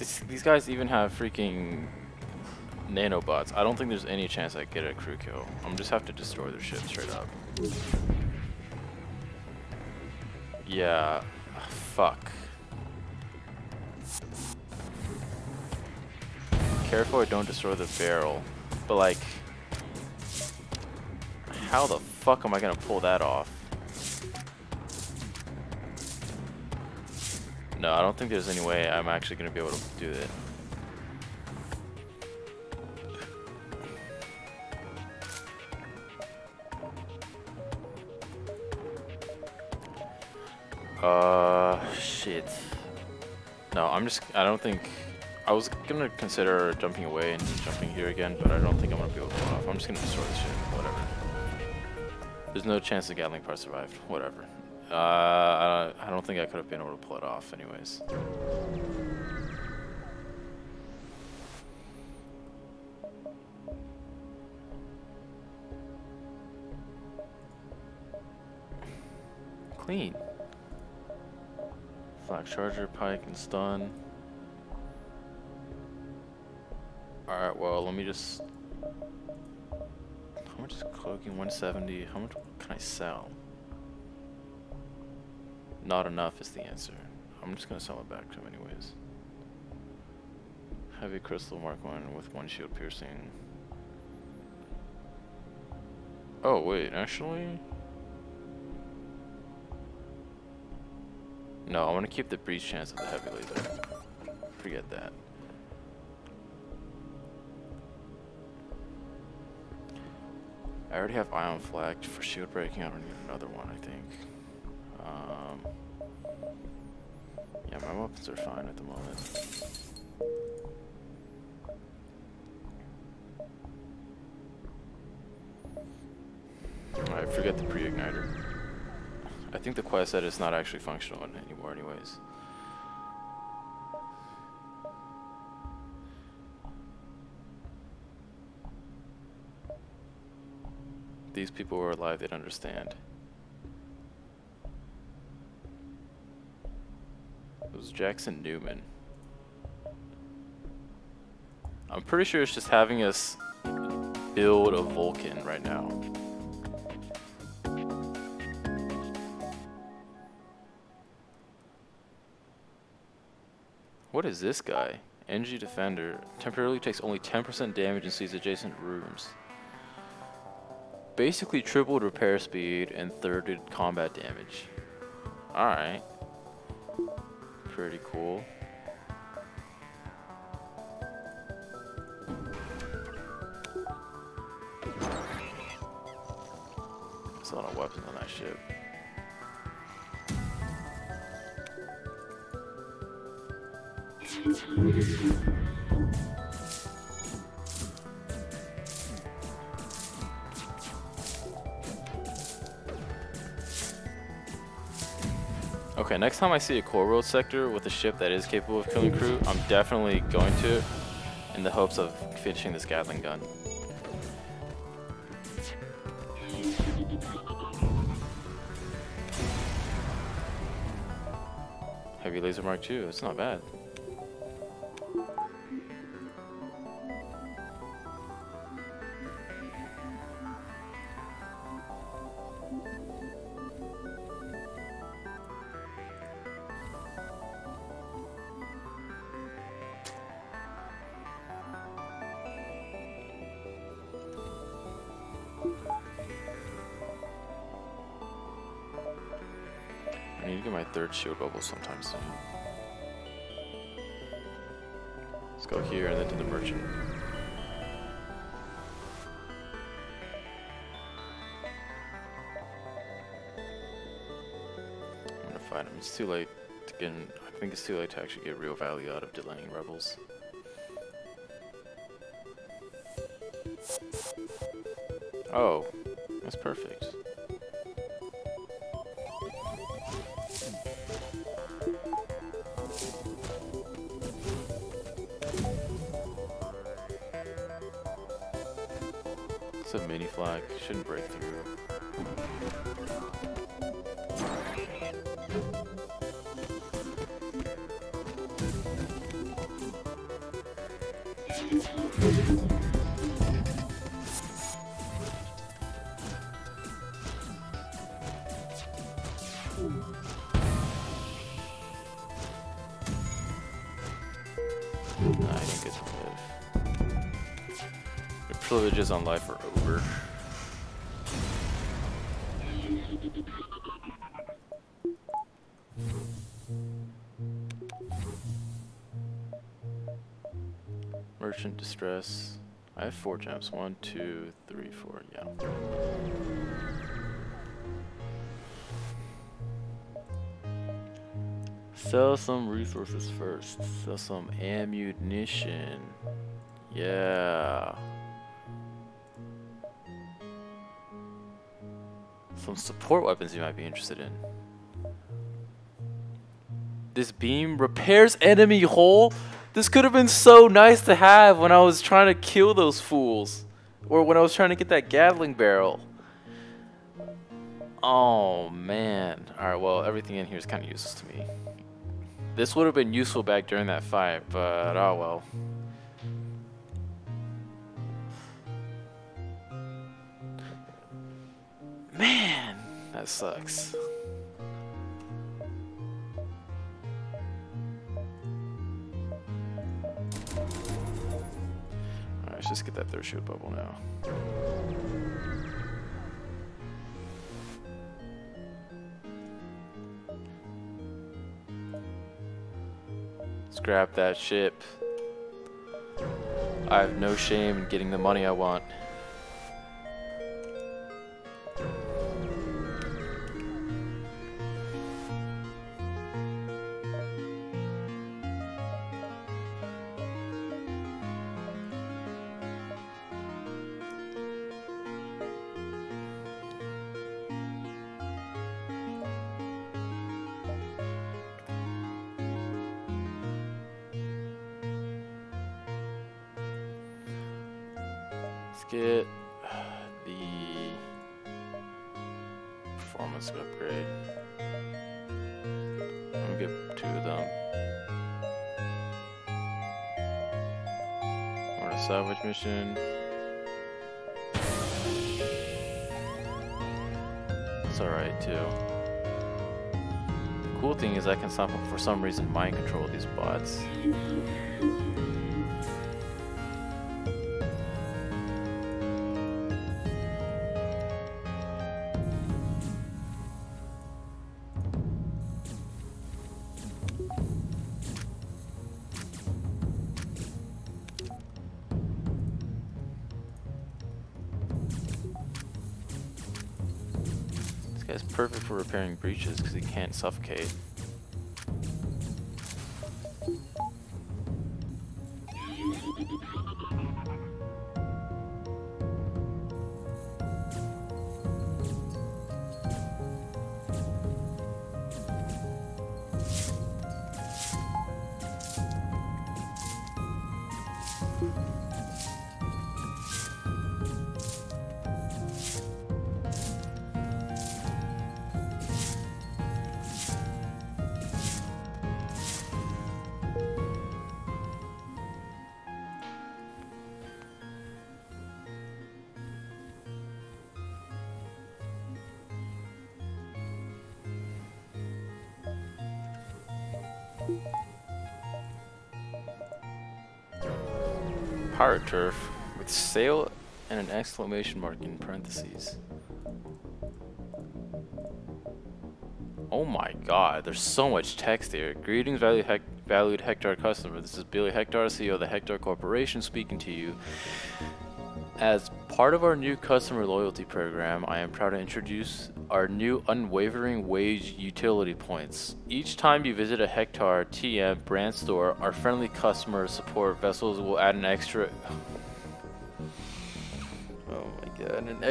This, these guys even have freaking nanobots. I don't think there's any chance I get a crew kill. I'm just have to destroy their ship straight up. Yeah, ah, fuck. Careful I don't destroy the barrel. But like, how the fuck am I gonna pull that off? No, I don't think there's any way I'm actually gonna be able to do it. Uh, shit. No, I'm just, I don't think, I was gonna consider jumping away and jumping here again, but I don't think I'm gonna be able to pull off. I'm just gonna destroy this shit, whatever. There's no chance the Gatling part survived, whatever. Uh, I, don't think I could have been able to pull it off anyways. Clean. Flak charger, pike, and stun. Alright, well, let me just... How much is cloaking? 170. How much can I sell? Not enough is the answer. I'm just gonna sell it back to him anyways. Heavy crystal mark one with one shield piercing. Oh wait, actually? No, I want to keep the breach chance of the heavy laser. Forget that. I already have ion flak for shield breaking. I don't need another one, I think. Um, yeah, my weapons are fine at the moment. Alright, forget the pre-igniter. I think the quest said it's not actually functional anymore anyways. These people were alive, they'd understand. It was Jackson Newman. I'm pretty sure it's just having us build a Vulcan right now. What is this guy? Energy Defender. Temporarily takes only 10% damage and sees adjacent rooms. Basically tripled repair speed and thirded combat damage. Alright. Pretty cool. There's a lot of weapons on that ship. Okay, next time I see a core world sector with a ship that is capable of killing crew, I'm definitely going to in the hopes of finishing this Gatling gun. Heavy laser mark 2, it's not bad. Shield bubbles sometimes. Let's go here and then to the merchant. I'm gonna fight him. It's too late to get. In, I think it's too late to actually get real value out of delaying rebels. Oh, that's perfect. On life are over. Merchant distress. I have four gems. One, two, three, four. Yeah. Sell some resources first. Sell some ammunition. Yeah. Some support weapons you might be interested in. This beam repairs enemy hull. This could have been so nice to have when I was trying to kill those fools. Or when I was trying to get that Gatling barrel. Oh man. Alright, well everything in here is kind of useless to me. This would have been useful back during that fight, but oh well. Man, that sucks. Alright, let's just get that third shield bubble now. Scrap that ship. I have no shame in getting the money I want. Some reason mind control these bots. This guy's perfect for repairing breaches because he can't suffocate. Exclamation mark in parentheses. Oh my god, there's so much text here. Greetings, valued, hec valued Hektar customer. This is Billy Hektar, CEO of the Hektar Corporation, speaking to you. As part of our new customer loyalty program, I am proud to introduce our new unwavering wage utility points. Each time you visit a Hektar TM brand store, our friendly customer support vessels will add an extra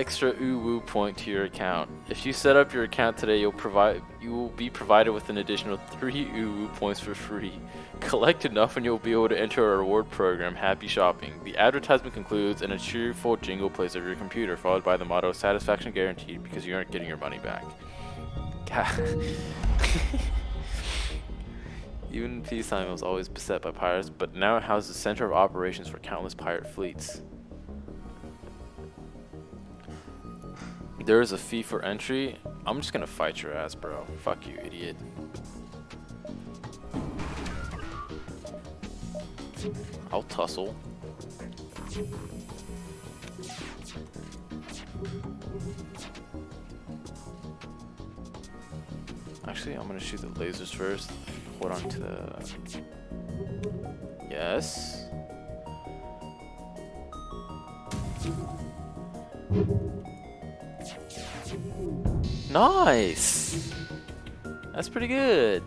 extra uwu point to your account. If you set up your account today, you'll provide you will be provided with an additional 3 uwu points for free. Collect enough and you'll be able to enter our reward program, Happy Shopping. The advertisement concludes and a cheerful jingle plays over your computer, followed by the motto, Satisfaction Guaranteed, because you aren't getting your money back. Even peacetime, was always beset by pirates, but now it houses the center of operations for countless pirate fleets. There is a fee for entry. I'm just gonna fight your ass, bro. Fuck you, idiot. I'll tussle. Actually, I'm gonna shoot the lasers first. Hold on to the... Yes. Nice! That's pretty good.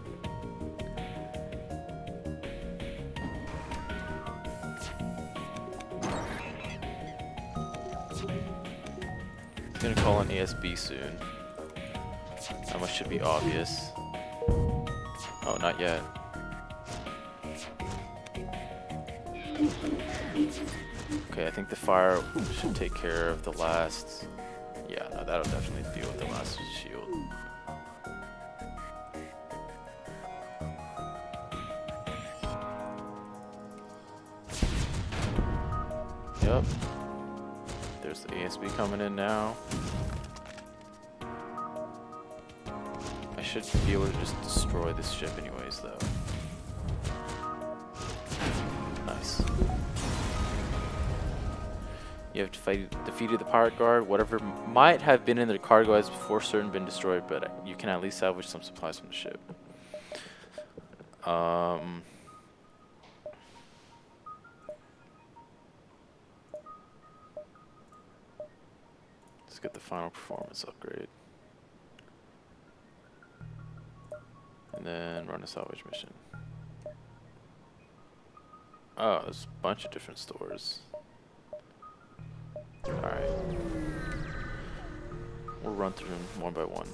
gonna call an ASB soon. That much should be obvious. Oh, not yet. Okay, I think the fire should take care of the last... Yeah, that'll definitely deal with the last shield. Yep. There's the ASB coming in now. I should be able to just destroy this ship anyways, though. Have fight, defeated the pirate guard. Whatever might have been in the cargo has before certain been destroyed, but you can at least salvage some supplies from the ship. Um... let's get the final performance upgrade. And then run a salvage mission. Oh, there's a bunch of different stores. Alright. We'll run through them one by one.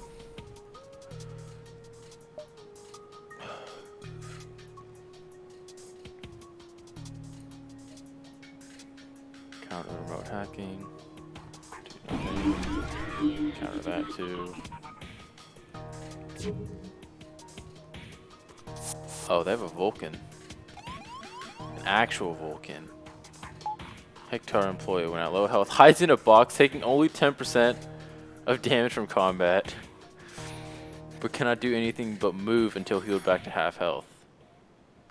Counter remote hacking. Counter that too. Oh, they have a Vulcan. An actual Vulcan. Hektar employee when at low health hides in a box taking only 10% of damage from combat. But cannot do anything but move until healed back to half health.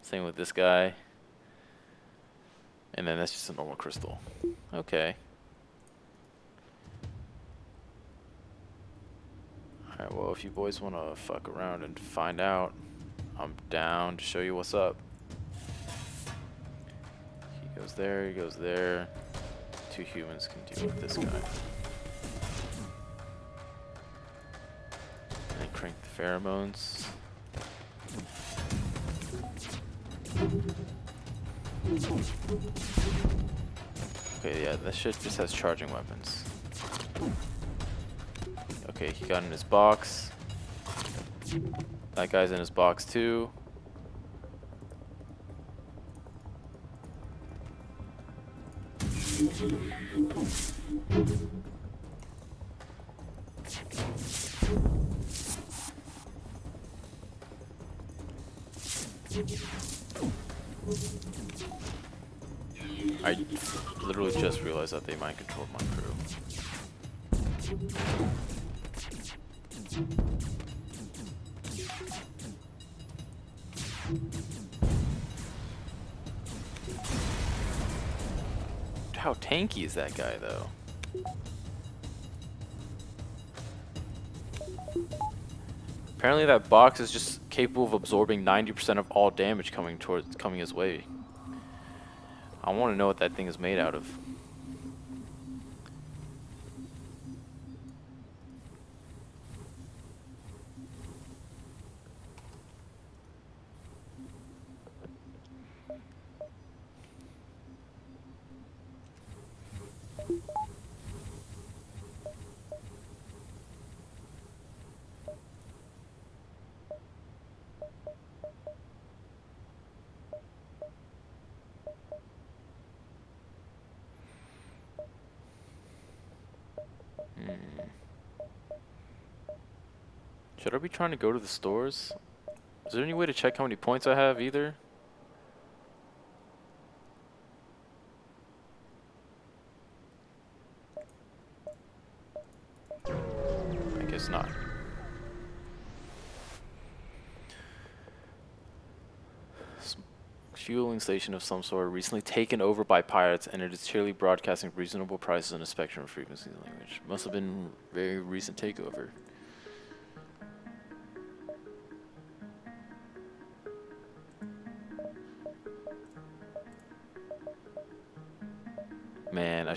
Same with this guy. And then that's just a normal crystal. Okay. Alright, well, if you boys want to fuck around and find out, I'm down to show you what's up. Goes there, he goes there. Two humans can deal with this guy. And crank the pheromones. Okay, yeah, this shit just has charging weapons. Okay, he got in his box. That guy's in his box too. I literally just realized that they mind controlled my crew. How tanky is that guy though? Apparently that box is just capable of absorbing 90% of all damage coming towards coming his way. I want to know what that thing is made out of. Should I be trying to go to the stores? Is there any way to check how many points I have either? I guess not. fueling station of some sort recently taken over by pirates and it is cheerily broadcasting reasonable prices in a spectrum of frequency language. Must have been very recent takeover.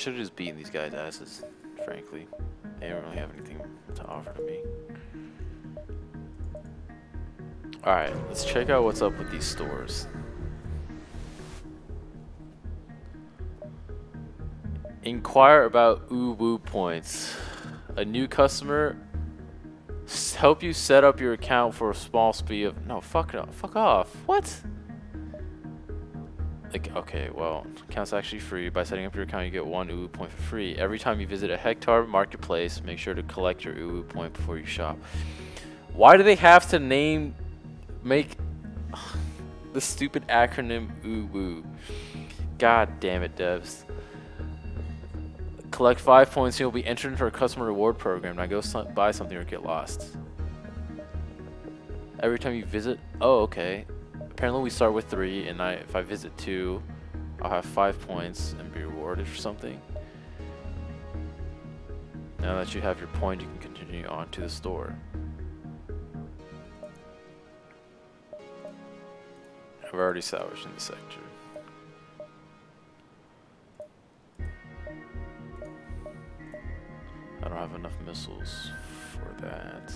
Should have just beaten these guys' asses, frankly. They don't really have anything to offer to me. Alright, let's check out what's up with these stores. Inquire about Uwu points. A new customer help you set up your account for a small fee of no fuck no fuck off. What? Okay, well, account's actually free. By setting up your account, you get one UWU point for free. Every time you visit a Hektar marketplace, make sure to collect your UWU point before you shop. Why do they have to name, make the stupid acronym UWU? God damn it, devs. Collect five points, you'll be entered into our customer reward program. Now go buy something or get lost. Every time you visit, oh, okay apparently we start with three, and I if I visit two, I'll have five points and be rewarded for something. Now that you have your point, you can continue on to the store. I've already salvaged in the sector. I don't have enough missiles for that.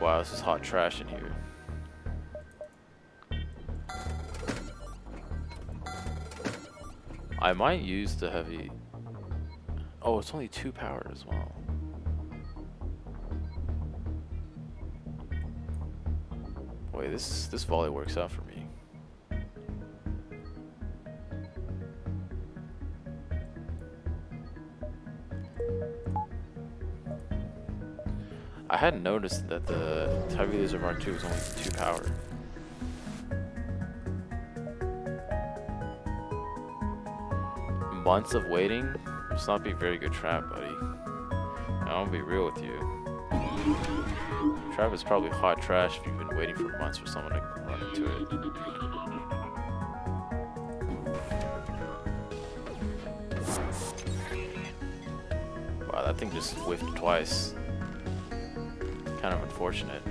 Wow, this is hot trash in here. I might use the heavy... Oh, it's only two power as well. Boy, this this volley works out for I hadn't noticed that the Heavy Laser Mark II was only 2 power. Months of waiting? It's not be a very good trap, buddy. I'll be real with you. Trap is probably hot trash if you've been waiting for months for someone to run into it. Wow, that thing just whiffed twice kind of unfortunate.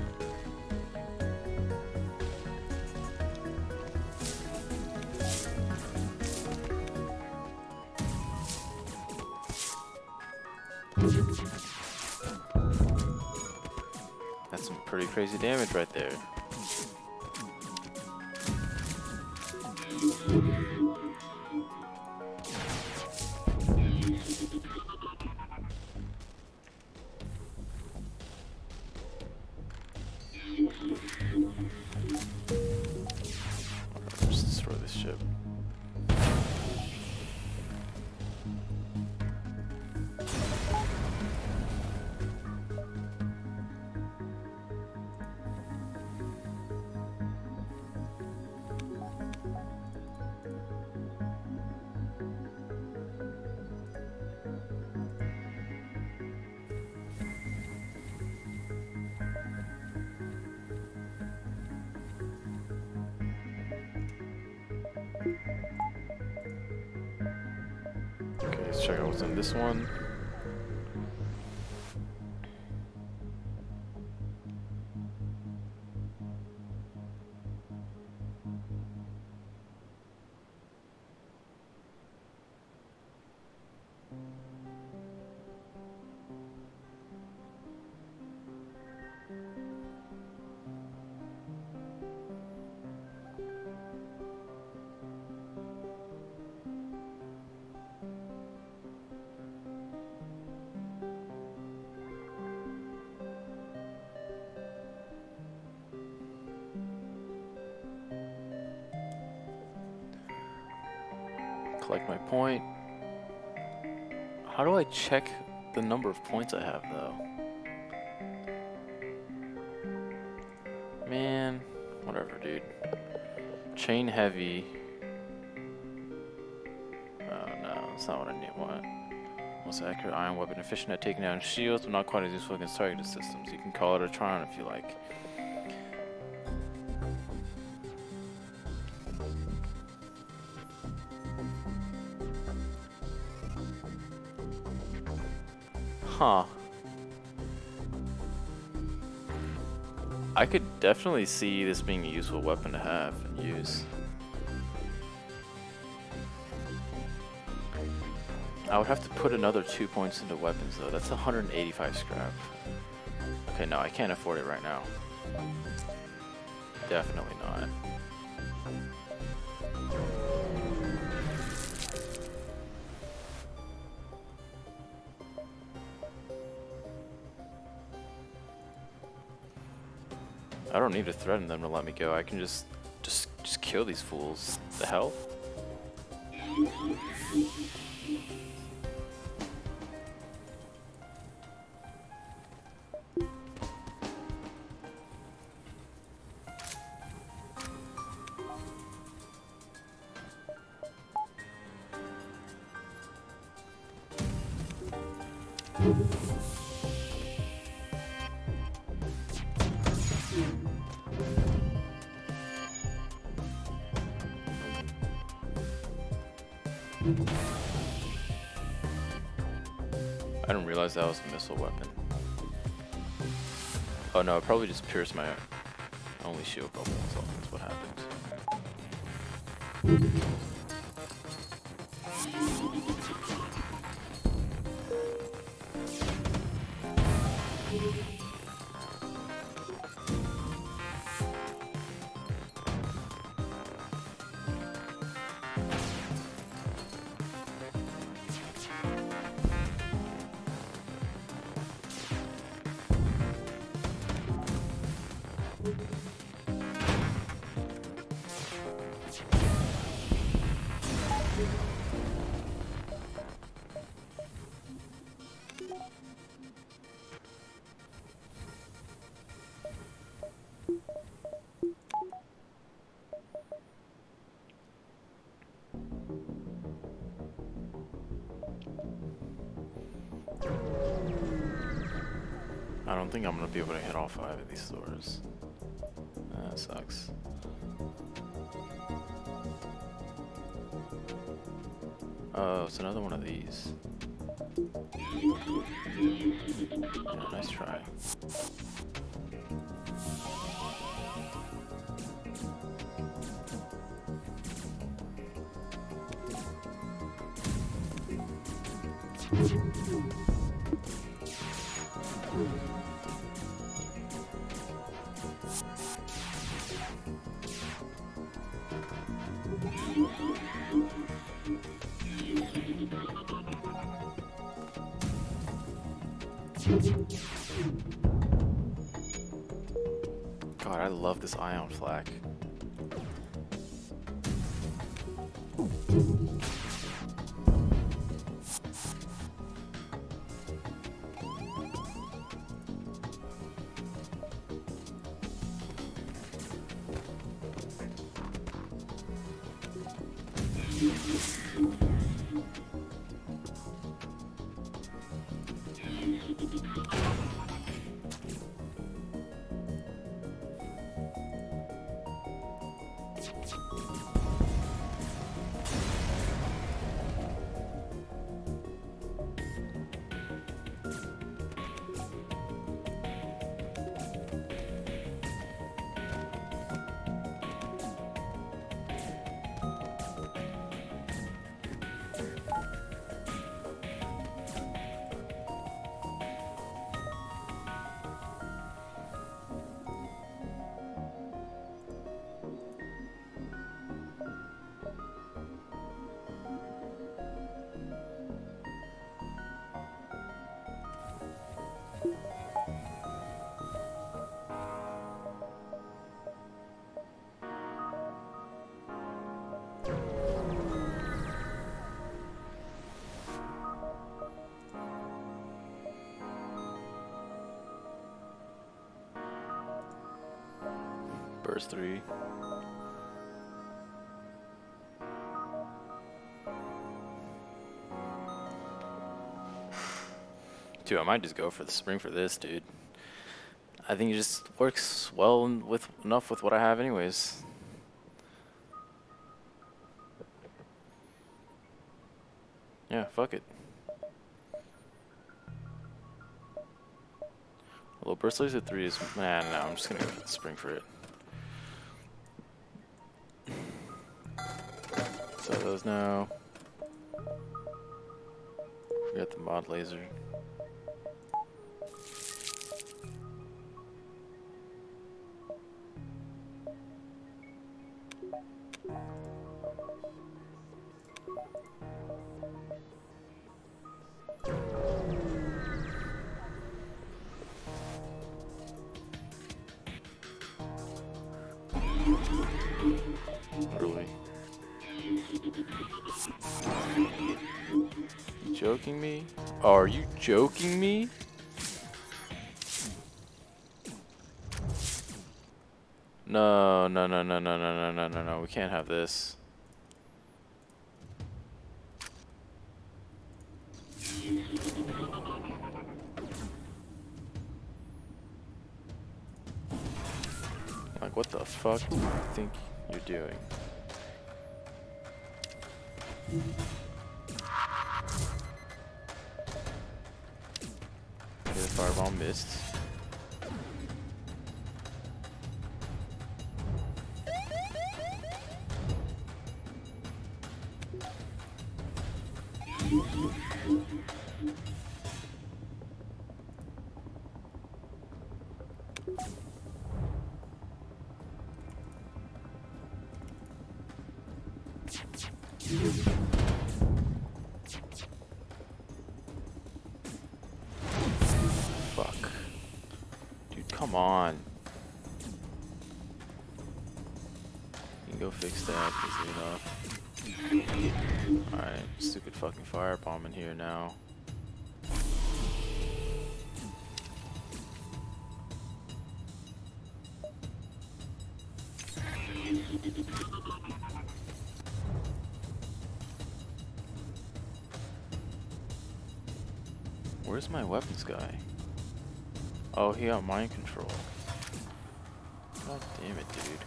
That's some pretty crazy damage right there. One. Collect my point. How do I check the number of points I have though? Man, whatever, dude. Chain heavy. Oh no, that's not what I need. What? Most accurate ion weapon, efficient at taking down shields, but not quite as useful against targeted systems. You can call it a Tron if you like. Huh. I could definitely see this being a useful weapon to have and use. I would have to put another two points into weapons though. That's 185 scrap. Okay, no, I can't afford it right now. Definitely not. Don't need to threaten them to let me go. I can just, just, just kill these fools. The hell? No, it probably just pierced my only shield bubble, that's what happened. Be able to hit all five of these stores. That sucks. Oh, it's another one of these. Yeah, nice try. Love this ion flak. Burst three. Dude, I might just go for the spring for this, dude. I think it just works well with enough with what I have anyways. Yeah, fuck it. Although burst laser 3 is... Nah, no, I'm just gonna go for the spring for it. Those now. We got the mod laser. no, no, no, no, no, no, no. We can't have this. Like, what the fuck do you think you're doing? Did fireball missed? Where's my weapons guy? Oh, he got mind control. God damn it, dude.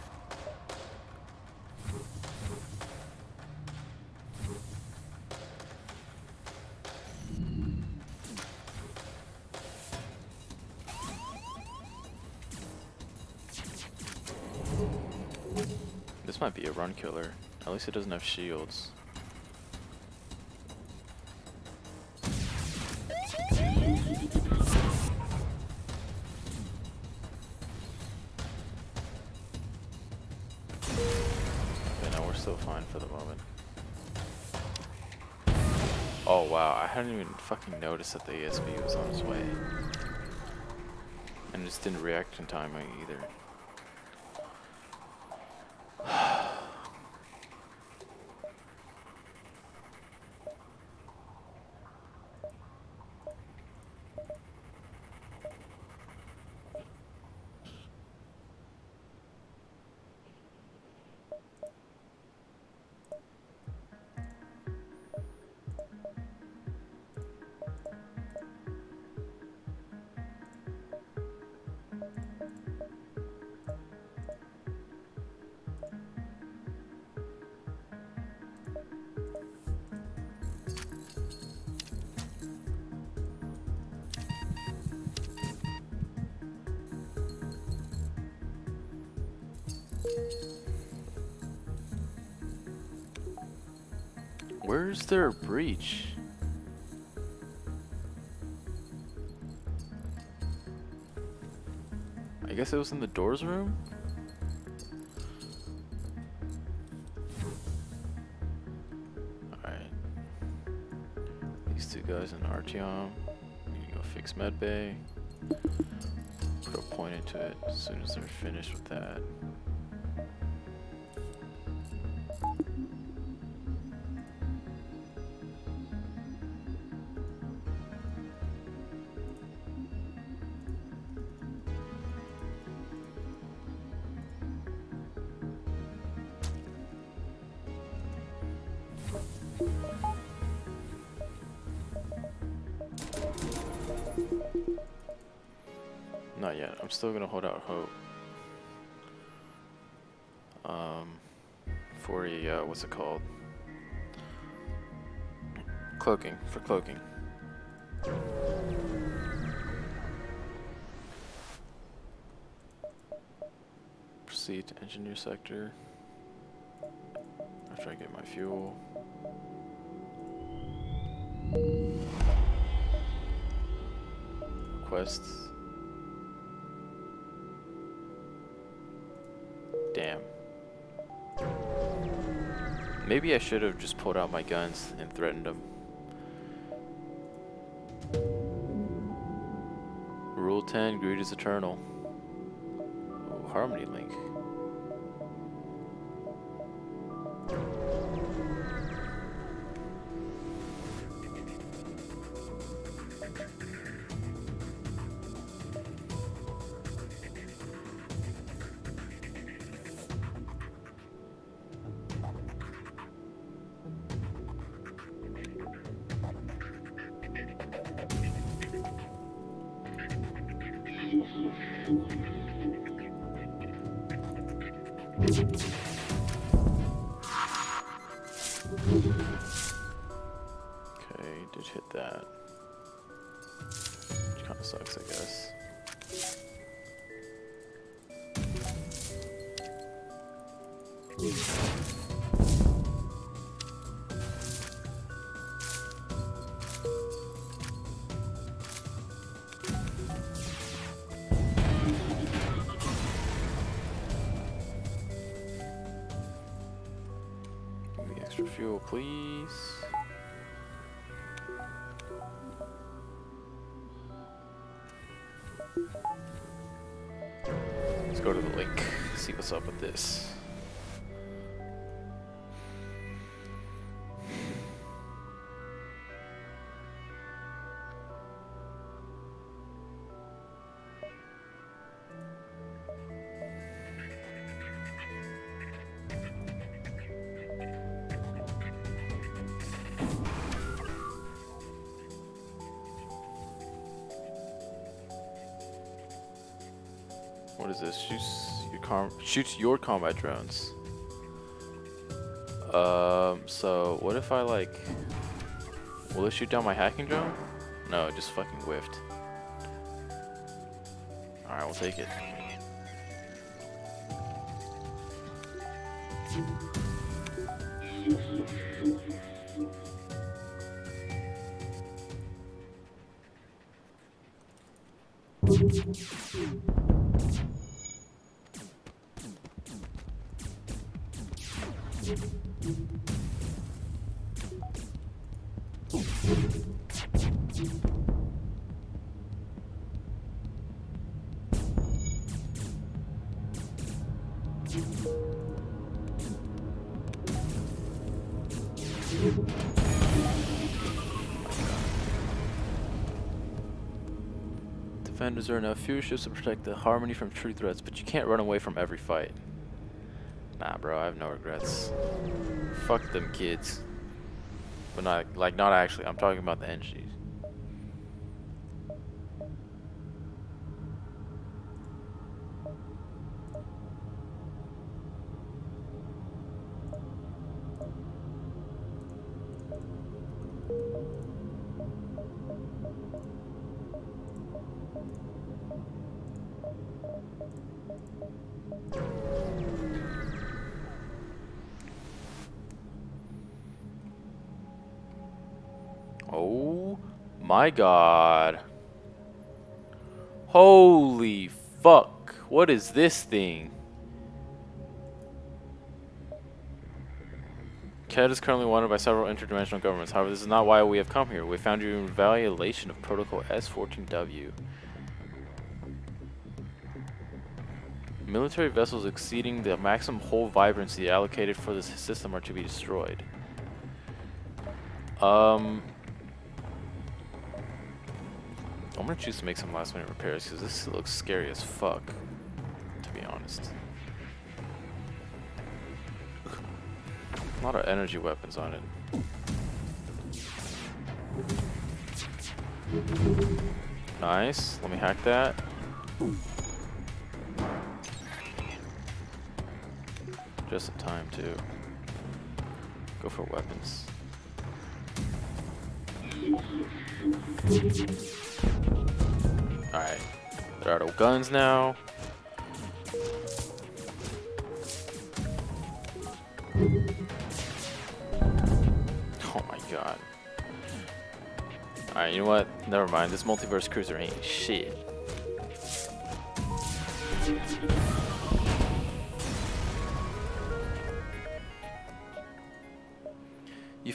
This might be a run killer. At least it doesn't have shields. I didn't even fucking notice that the ESP was on its way. And just didn't react in time either. Where's their breach? I guess it was in the doors room? Alright. These two guys in Artyom. We can go fix medbay. Put a point into it as soon as they're finished with that. Still gonna hold out hope. Um, for a uh, what's it called? Cloaking for cloaking. Proceed to engineer sector. After I get my fuel. Quests. Maybe I should have just pulled out my guns and threatened them. Rule 10, greed is eternal. Harmony Link. Shoots your combat drones. Um, so what if I like will it shoot down my hacking drone? No, just fucking whiffed. Alright, we'll take it. Defenders are enough fuel ships to protect the Harmony from true threats, but you can't run away from every fight. Nah, bro, I have no regrets. Fuck them kids. But not, like, not actually. I'm talking about the NGs. My god. Holy fuck. What is this thing? CAD is currently wanted by several interdimensional governments. However, this is not why we have come here. We found you in violation of Protocol S-14W. Military vessels exceeding the maximum hull vibrancy allocated for this system are to be destroyed. Um, I'm gonna choose to make some last minute repairs because this looks scary as fuck, to be honest. A lot of energy weapons on it. Nice. Let me hack that. Just in time to go for weapons. Alright. They're out of guns now. Oh my god. Alright, you know what? Never mind. This multiverse cruiser ain't shit.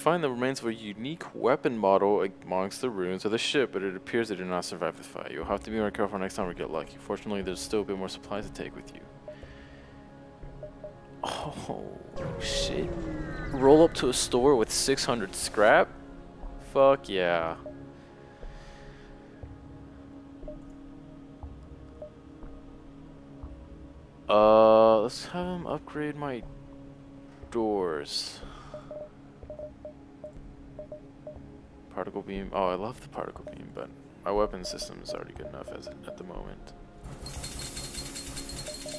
Find the remains of a unique weapon model amongst the ruins of the ship, but it appears it did not survive the fight. You'll have to be more careful next time we get lucky. Fortunately, there's still a bit more supplies to take with you. Oh, shit. Roll up to a store with 600 scrap? Fuck yeah. Uh, let's have him upgrade my doors. Particle beam. Oh, I love the particle beam, but my weapon system is already good enough as at the moment.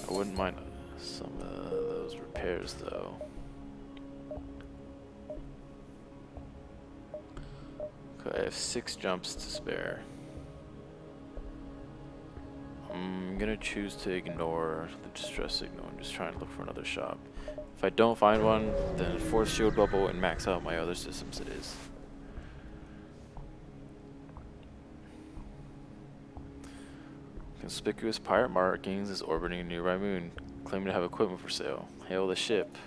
I wouldn't mind some of those repairs, though. Okay, I have six jumps to spare. I'm gonna choose to ignore the distress signal and just try and look for another shop. If I don't find one, then force shield bubble and max out my other systems it is. Conspicuous pirate markings is orbiting a nearby moon, claiming to have equipment for sale. Hail the ship.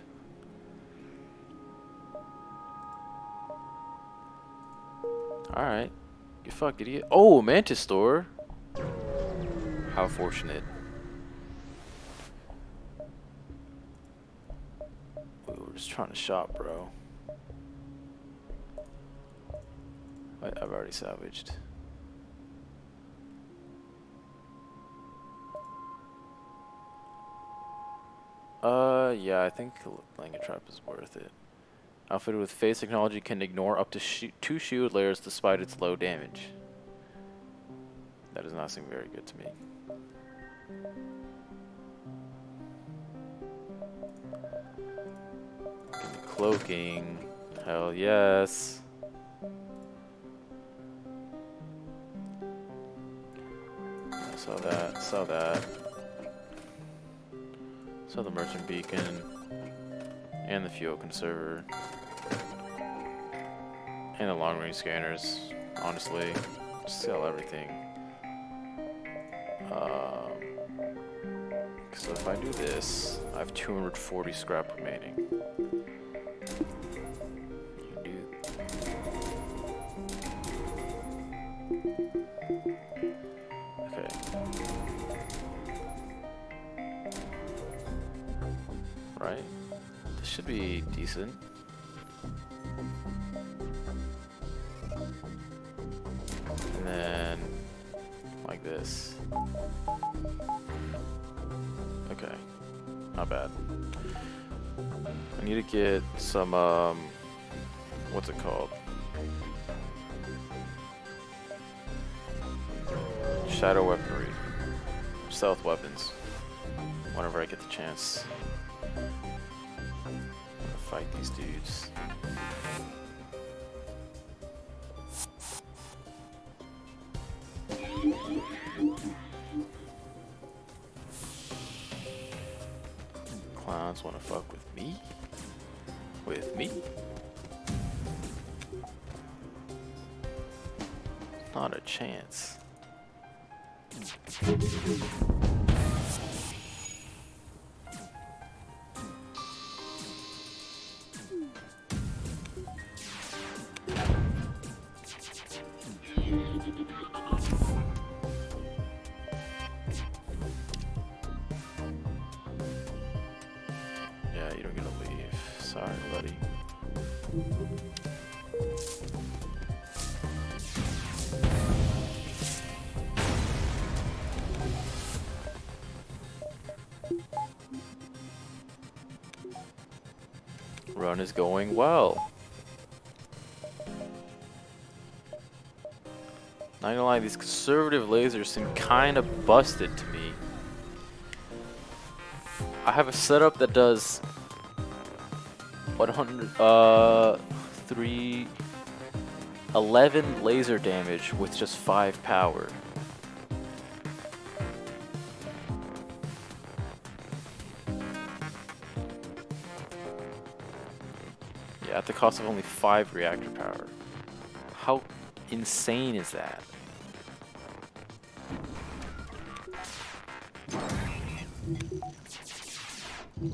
Alright. You fuck idiot. Oh, Mantis store. How fortunate. We were just trying to shop, bro. I, I've already salvaged. Uh, yeah, I think Langan Trap is worth it. Outfitted with phase technology can ignore up to sh two shield layers despite its low damage. That does not seem very good to me. Cloaking. Hell yes. saw that, saw that. Saw the merchant beacon. And the fuel conserver. And the long range scanners. Honestly. Sell everything. Um, so if I do this, I have 240 scrap remaining. Should be decent. And then like this. Okay, not bad. I need to get some, um, what's it called? Shadow weaponry. Stealth weapons. Whenever I get the chance. Fight these dudes. Is going well. Not gonna lie, these conservative lasers seem kind of busted to me. I have a setup that does 100, uh, 3, 11 laser damage with just 5 power. Cost of only 5 reactor power. How insane is that?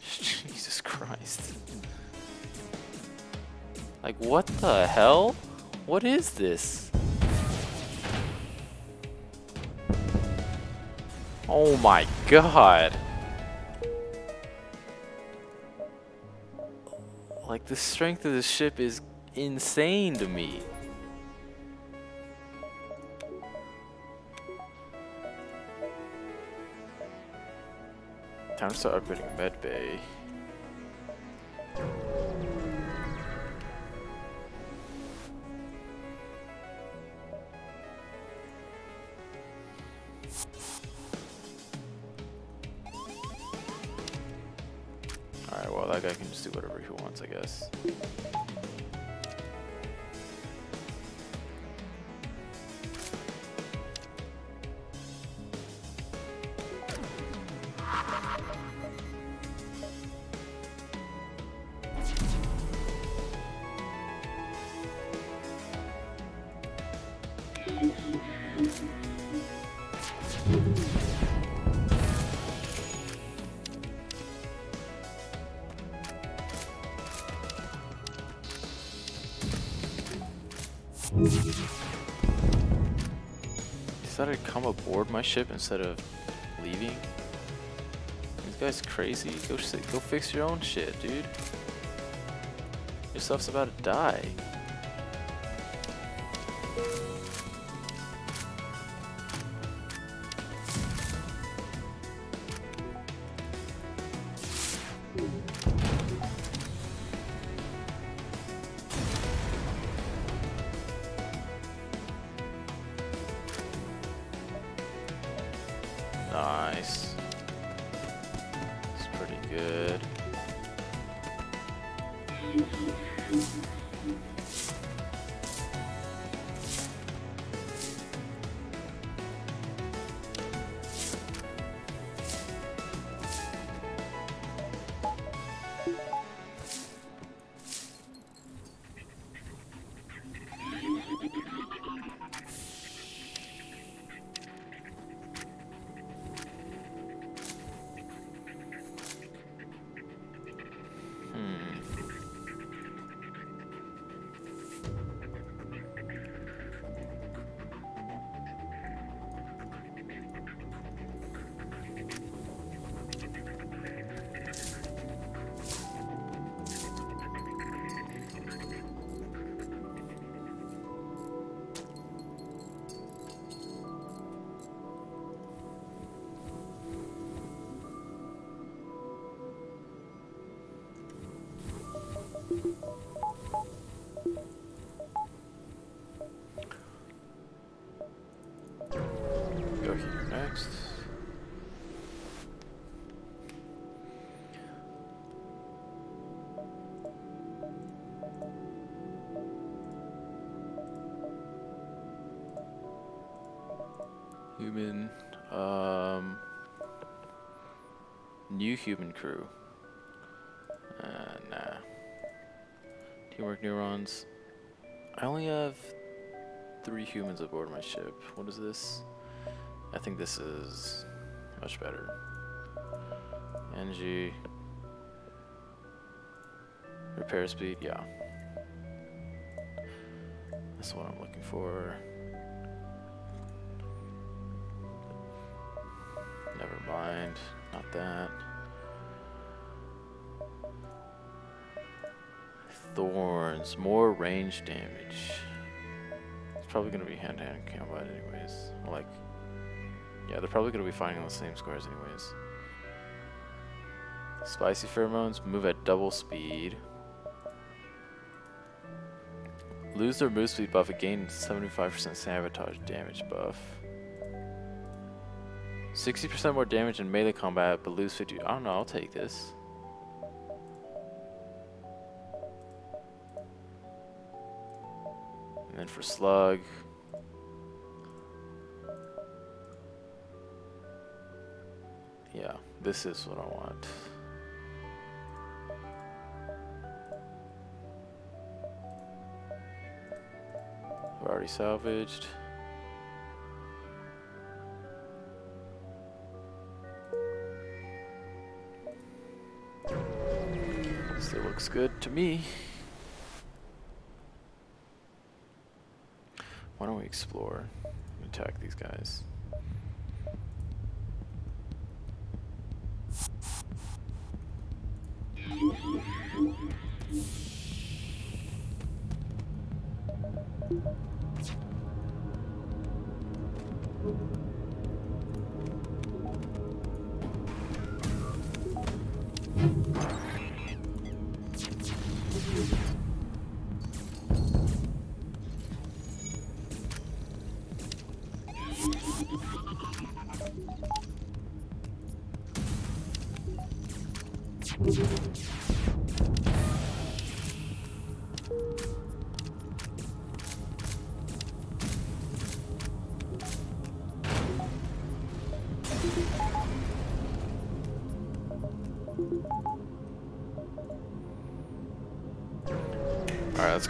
Jesus Christ. Like, what the hell? What is this? Oh my god. The strength of this ship is insane to me. Time to start upgrading med bay. Aboard my ship instead of leaving. This guy's crazy. Go go fix your own shit, dude. Your stuff's about to die. Human, um, new human crew. Uh, nah. Teamwork neurons. I only have three humans aboard my ship. What is this? I think this is much better. Energy. Repair speed, yeah. That's what I'm looking for. Thorns, more range damage. It's probably gonna be hand-to-hand combat anyways. Like, yeah, they're probably gonna be fighting on the same squares anyways. Spicy pheromones move at double speed. Lose their move speed buff, and gain 75% sabotage damage buff. 60% more damage in melee combat, but lose 50. I don't know, I'll take this. Slug. Yeah, this is what I want. I've already salvaged. Still looks good to me. Explore? Attack these guys.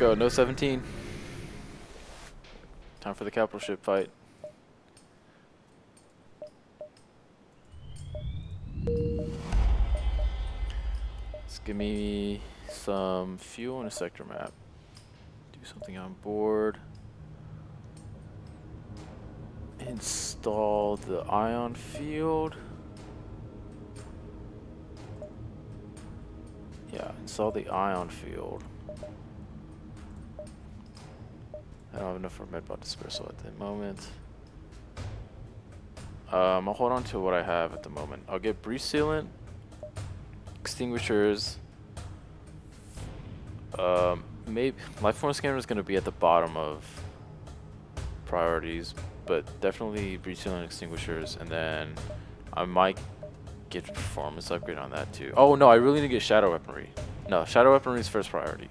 Go. No 17. Time for the capital ship fight. Let's give me some fuel and a sector map. Do something on board. Install the ion field. Yeah, install the ion field. I don't have enough for medbot dispersal at the moment. Um, I'll hold on to what I have at the moment. I'll get breach sealant, extinguishers. Um, maybe life form scanner is going to be at the bottom of priorities, but definitely breach sealant, extinguishers, and then I might get performance upgrade on that too. Oh no, I really need to get shadow weaponry. No, shadow weaponry is first priority.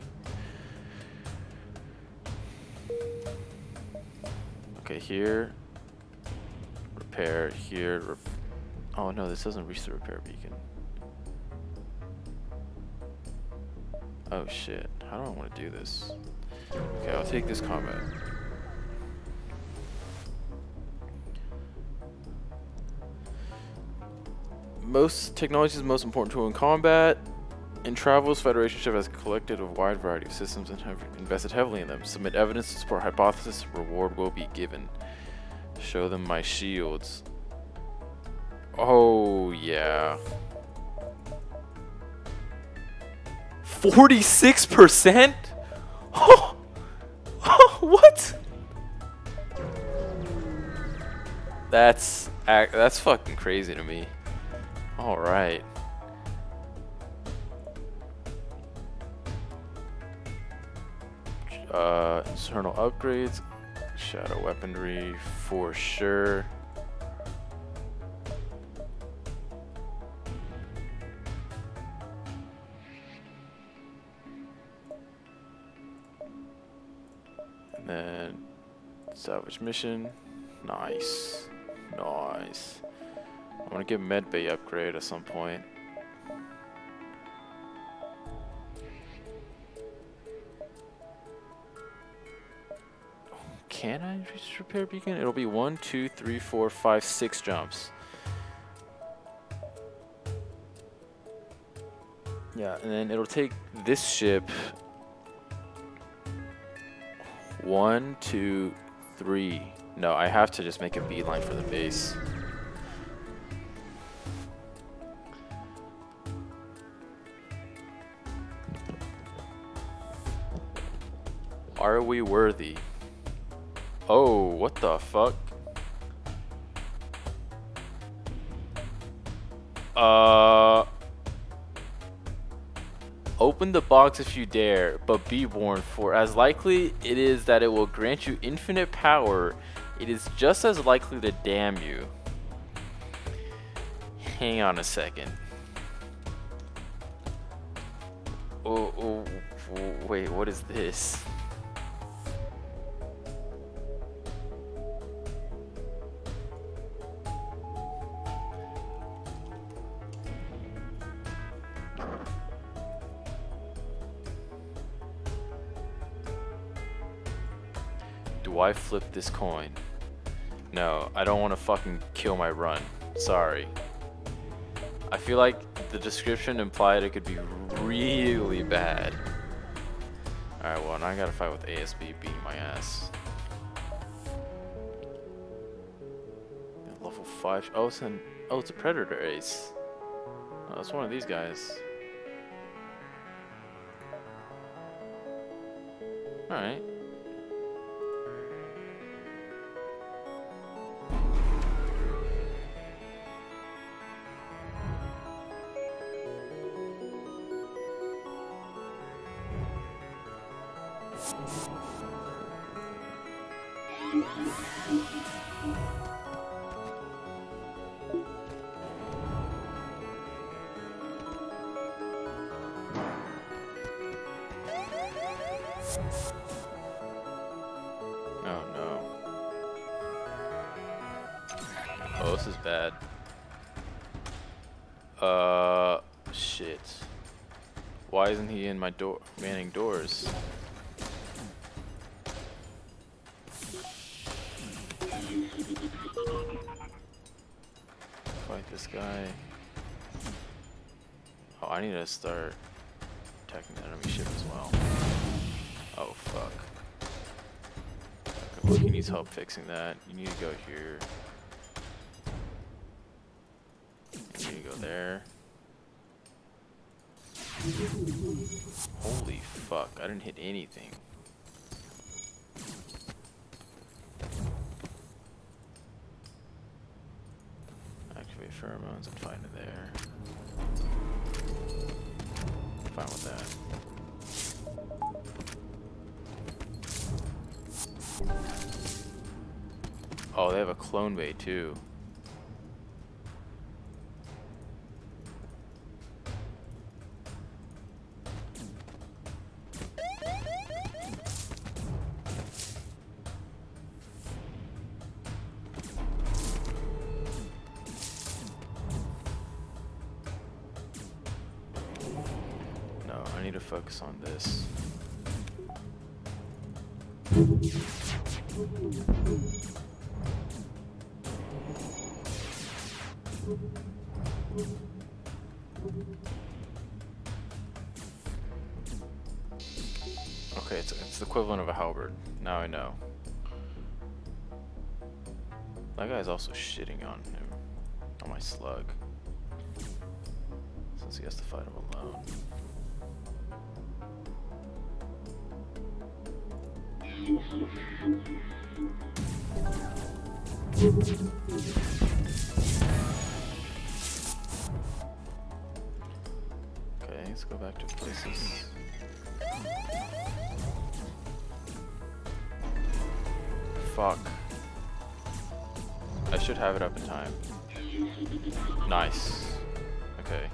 Okay, here. Repair, here. Rep oh no, this doesn't reach the repair beacon. Oh shit, how do I want to do this? Okay, I'll take this combat. Most technology is most important tool in combat. In travels, Federation ship has collected a wide variety of systems and have invested heavily in them. Submit evidence to support hypothesis, reward will be given. Show them my shields. Oh, yeah. 46%? Oh, oh what? That's that's fucking crazy to me. All right. Uh, internal upgrades, shadow weaponry for sure. And then salvage mission, nice, nice. I want to get medbay upgrade at some point. Can I reach repair beacon? It'll be one, two, three, four, five, six jumps. Yeah, and then it'll take this ship one, two, three. No, I have to just make a beeline for the base. Are we worthy? Oh, what the fuck? Uh... Open the box if you dare, but be warned, for as likely it is that it will grant you infinite power, it is just as likely to damn you. Hang on a second. Oh, oh, oh wait, what is this? I flip this coin? No, I don't want to fucking kill my run. Sorry. I feel like the description implied it could be really bad. Alright, well, now I gotta fight with ASB beating my ass. Level 5. Oh, it's, an, oh, it's a Predator Ace. Oh, it's one of these guys. Alright. Door, manning doors? Fight this guy. Oh, I need to start attacking the enemy ship as well. Oh, fuck. Well, he needs help fixing that. You need to go here. You need to go there. Holy fuck, I didn't hit anything. Activate pheromones and find it there. Fine with that. Oh, they have a clone bay too. Also shitting on him. On my slug. Since he has to fight him alone. Okay, let's go back to places. Hmm. Fuck. Should have it up in time. Nice. Okay.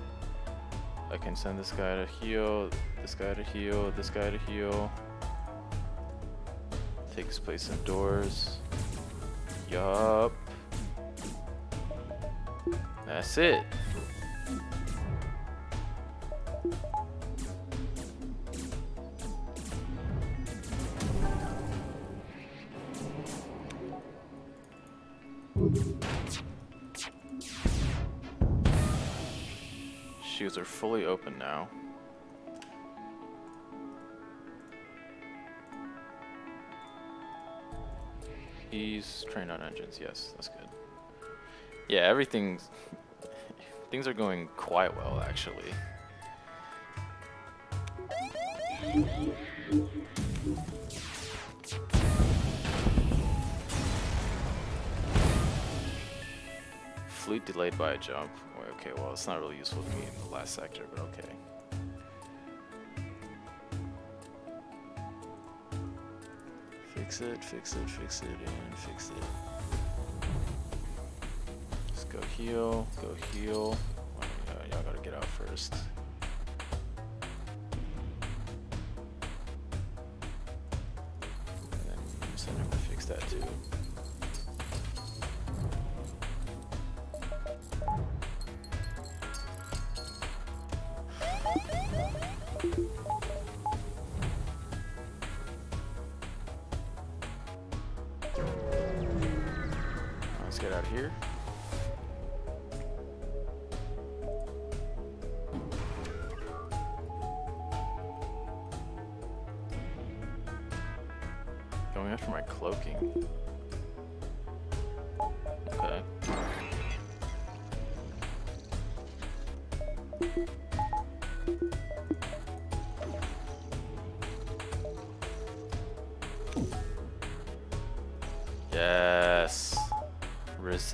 I can send this guy to heal, this guy to heal, this guy to heal. Takes place indoors. Yup. That's it. Fully open now. He's trained on engines, yes, that's good. Yeah, everything's things are going quite well actually. Fleet delayed by a jump. Okay, well, it's not really useful to me in the last sector, but okay. Fix it, fix it, fix it, and fix it. Just go heal, go heal. Uh, y'all gotta get out first. And then send him to fix that too.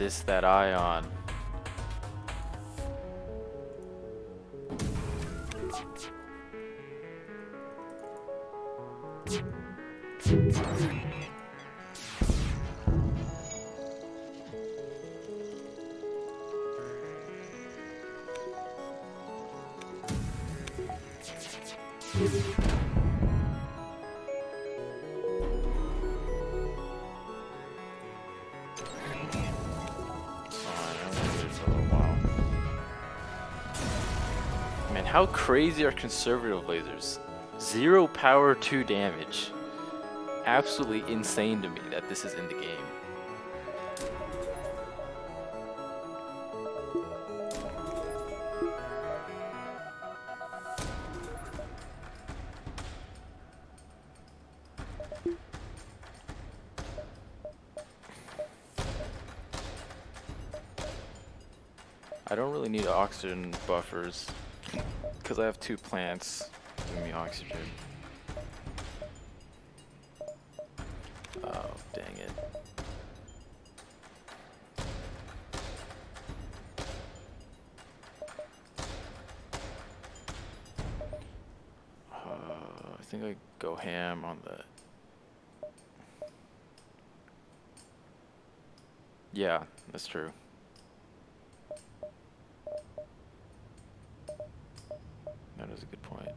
Resist that ion. How crazy are conservative lasers? Zero power, two damage. Absolutely insane to me that this is in the game. I don't really need oxygen buffers because I have two plants giving me oxygen. Oh, dang it. Uh, I think I go ham on the. Yeah, that's true. That is a good point.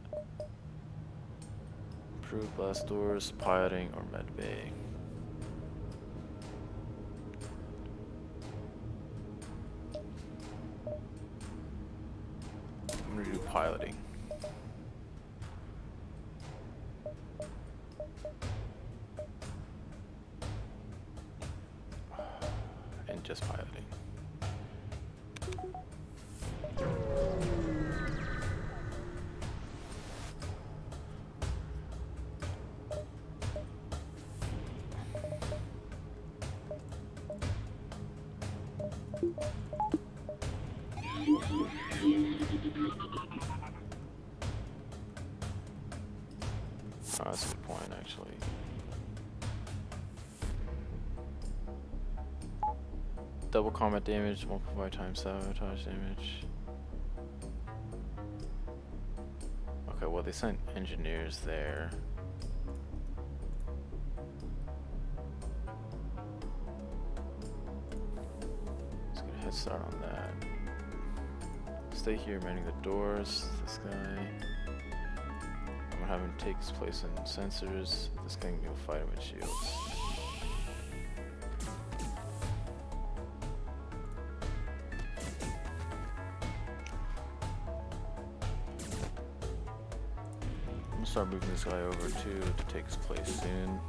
Improve blast doors, piloting, or med bay. I'm gonna do piloting. Combat damage, 1.5 times sabotage damage. Okay, well, they sent engineers there. Let's get a head start on that. Stay here, manning the doors. This guy. I'm gonna have him take his place in sensors. This guy can go fight him with shields. Guy over too to take his place soon.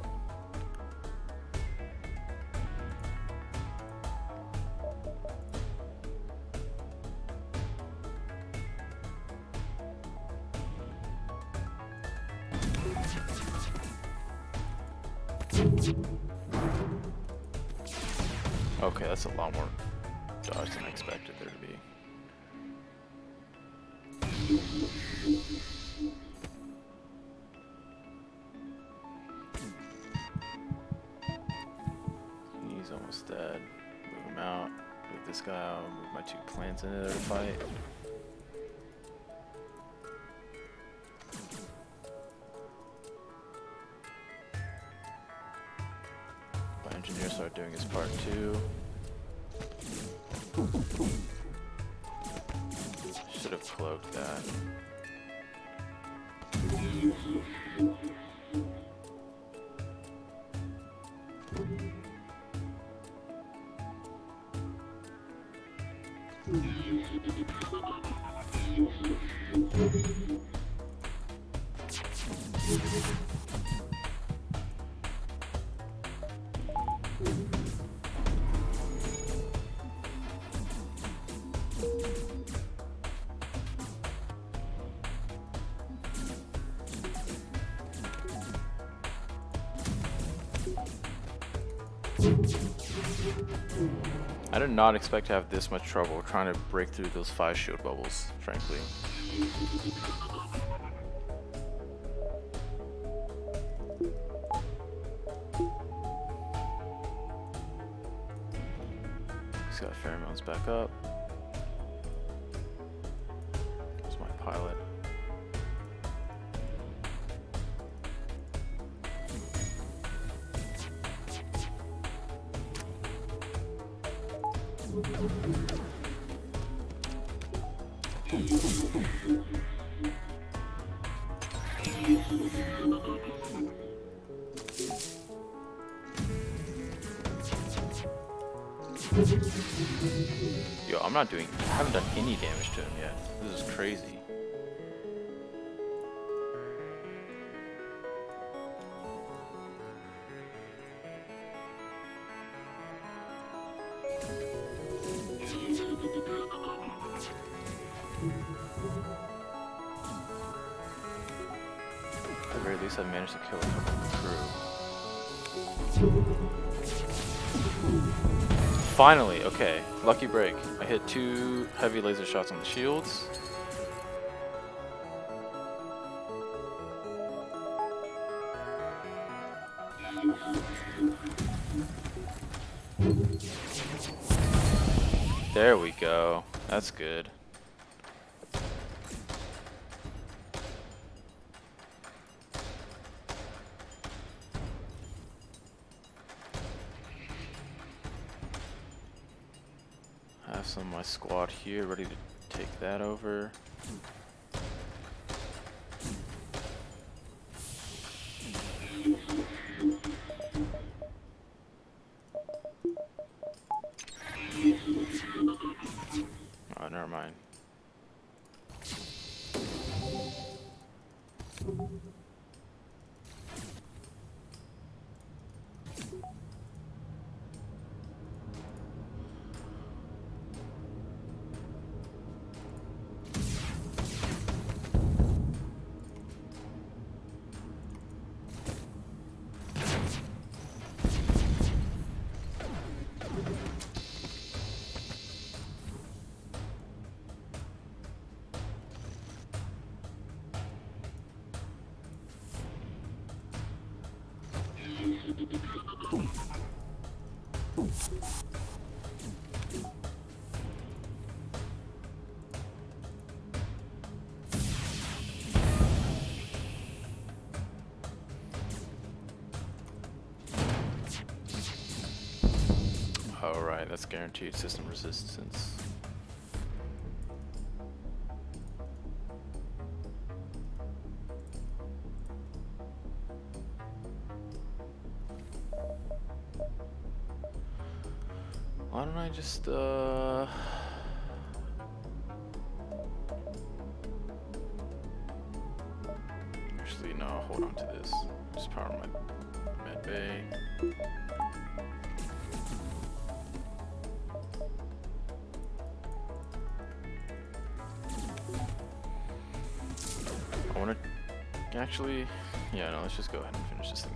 I did not expect to have this much trouble trying to break through those five shield bubbles, frankly. Yo, I'm not doing, I haven't done any damage to him yet. This is crazy. Finally, okay. Lucky break. I hit two heavy laser shots on the shields. There we go. That's good. Here ready to take that over. Alright, that's guaranteed system resistance. Why don't I just, uh... Actually, no, hold on to this. Just power my med bay. Actually, yeah, no, let's just go ahead and finish this thing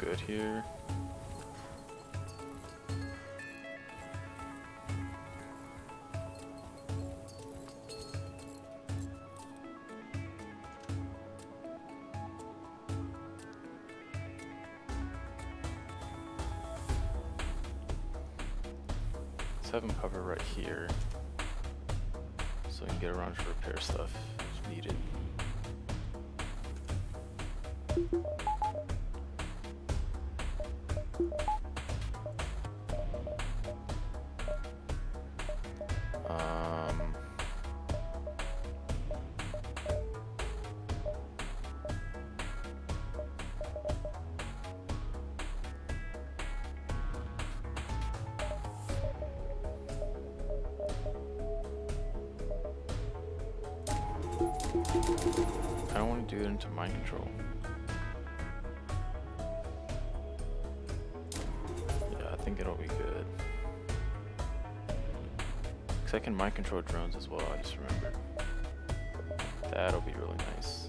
good here. Let's have him cover right here. So we can get around to repair stuff if needed. Can mind control drones as well, I just remembered. That'll be really nice.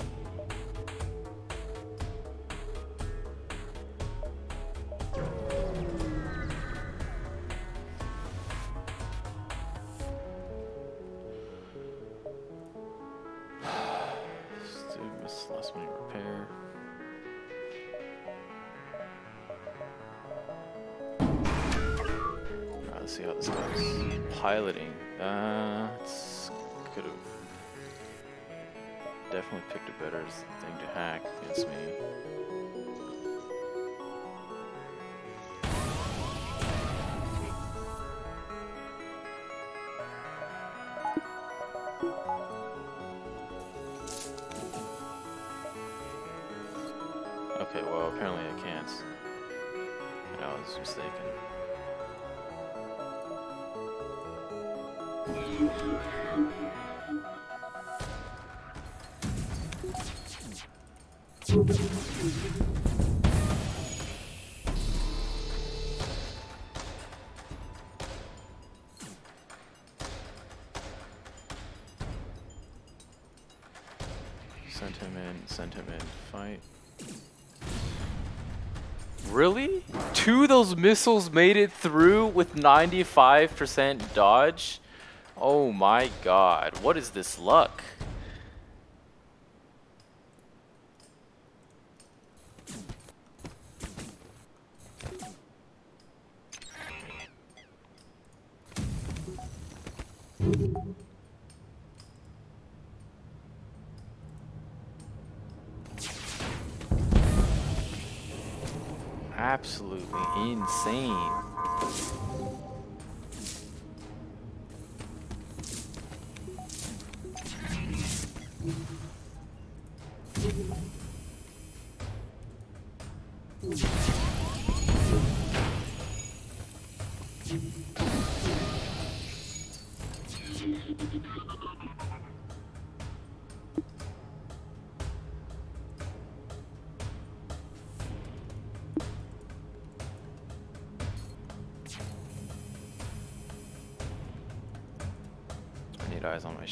Apparently I can't. I was mistaken. Those missiles made it through with 95% dodge? Oh my god, what is this luck?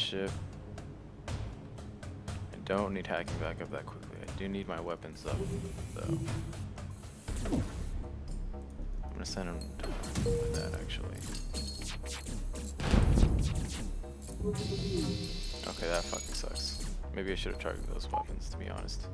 Ship. I don't need hacking back up that quickly. I do need my weapons up, though. I'm gonna send him with that actually. Okay, that fucking sucks. Maybe I should have targeted those weapons, to be honest.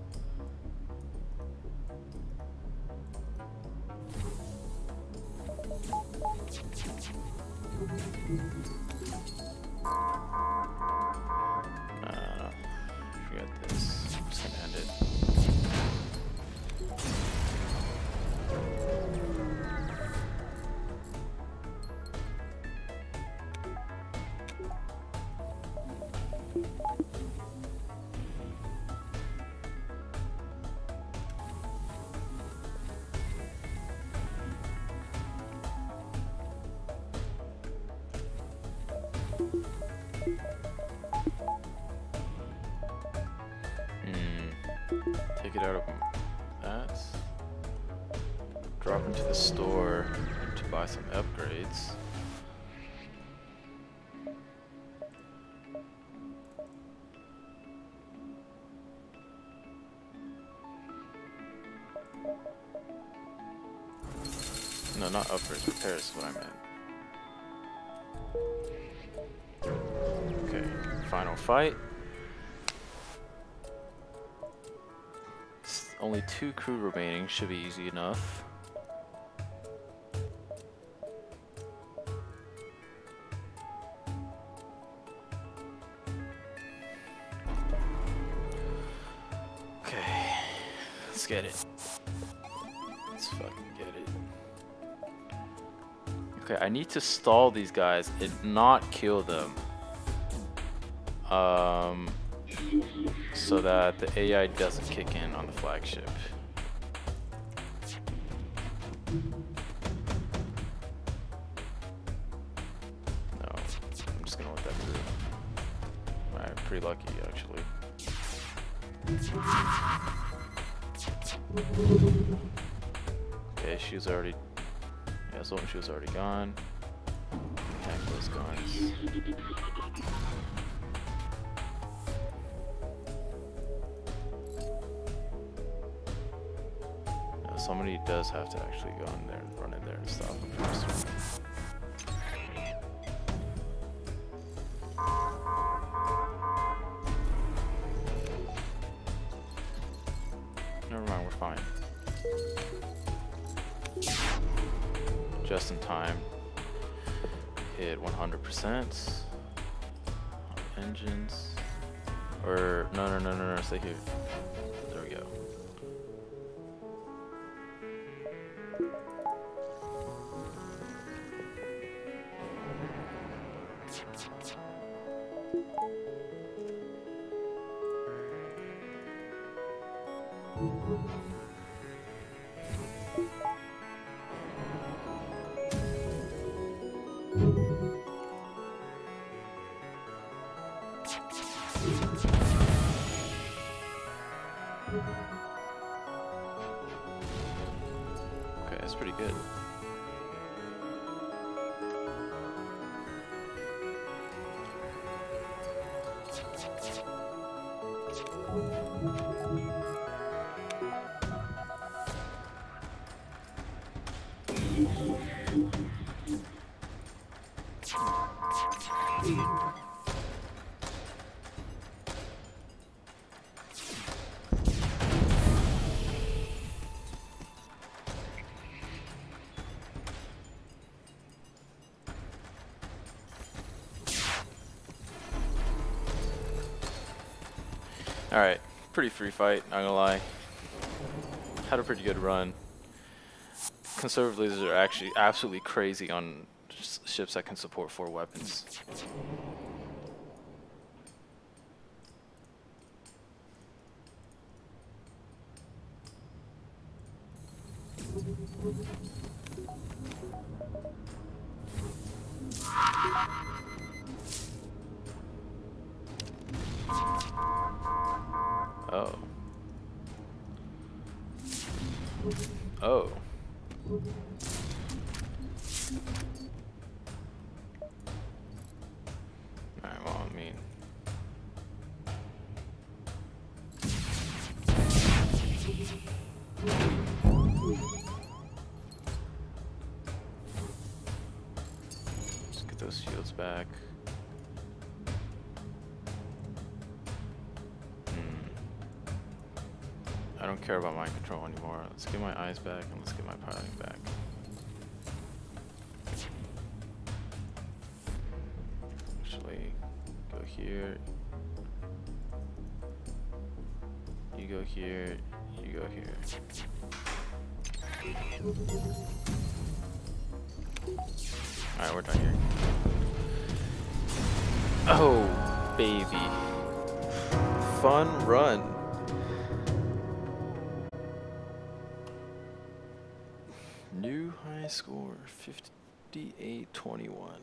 No, not upgrades, repairs is what I meant. Okay, final fight. only two crew remaining, should be easy enough. Need to stall these guys and not kill them. Um, so that the AI doesn't kick in on the flagship. No, I'm just gonna let that through. Alright, pretty lucky actually. Okay, she's already. Yeah, so she was already gone. Hack those guns. Now, somebody does have to actually go in there and run in there and stop them. just stay here. good. Alright, pretty free fight, not gonna lie. Had a pretty good run. Conservative lasers are actually absolutely crazy on ships that can support four weapons. Eyes back and let's get my piloting back. Actually, go here. You go here. You go here. Alright, we're done here. Oh, baby. Fun run. 5821.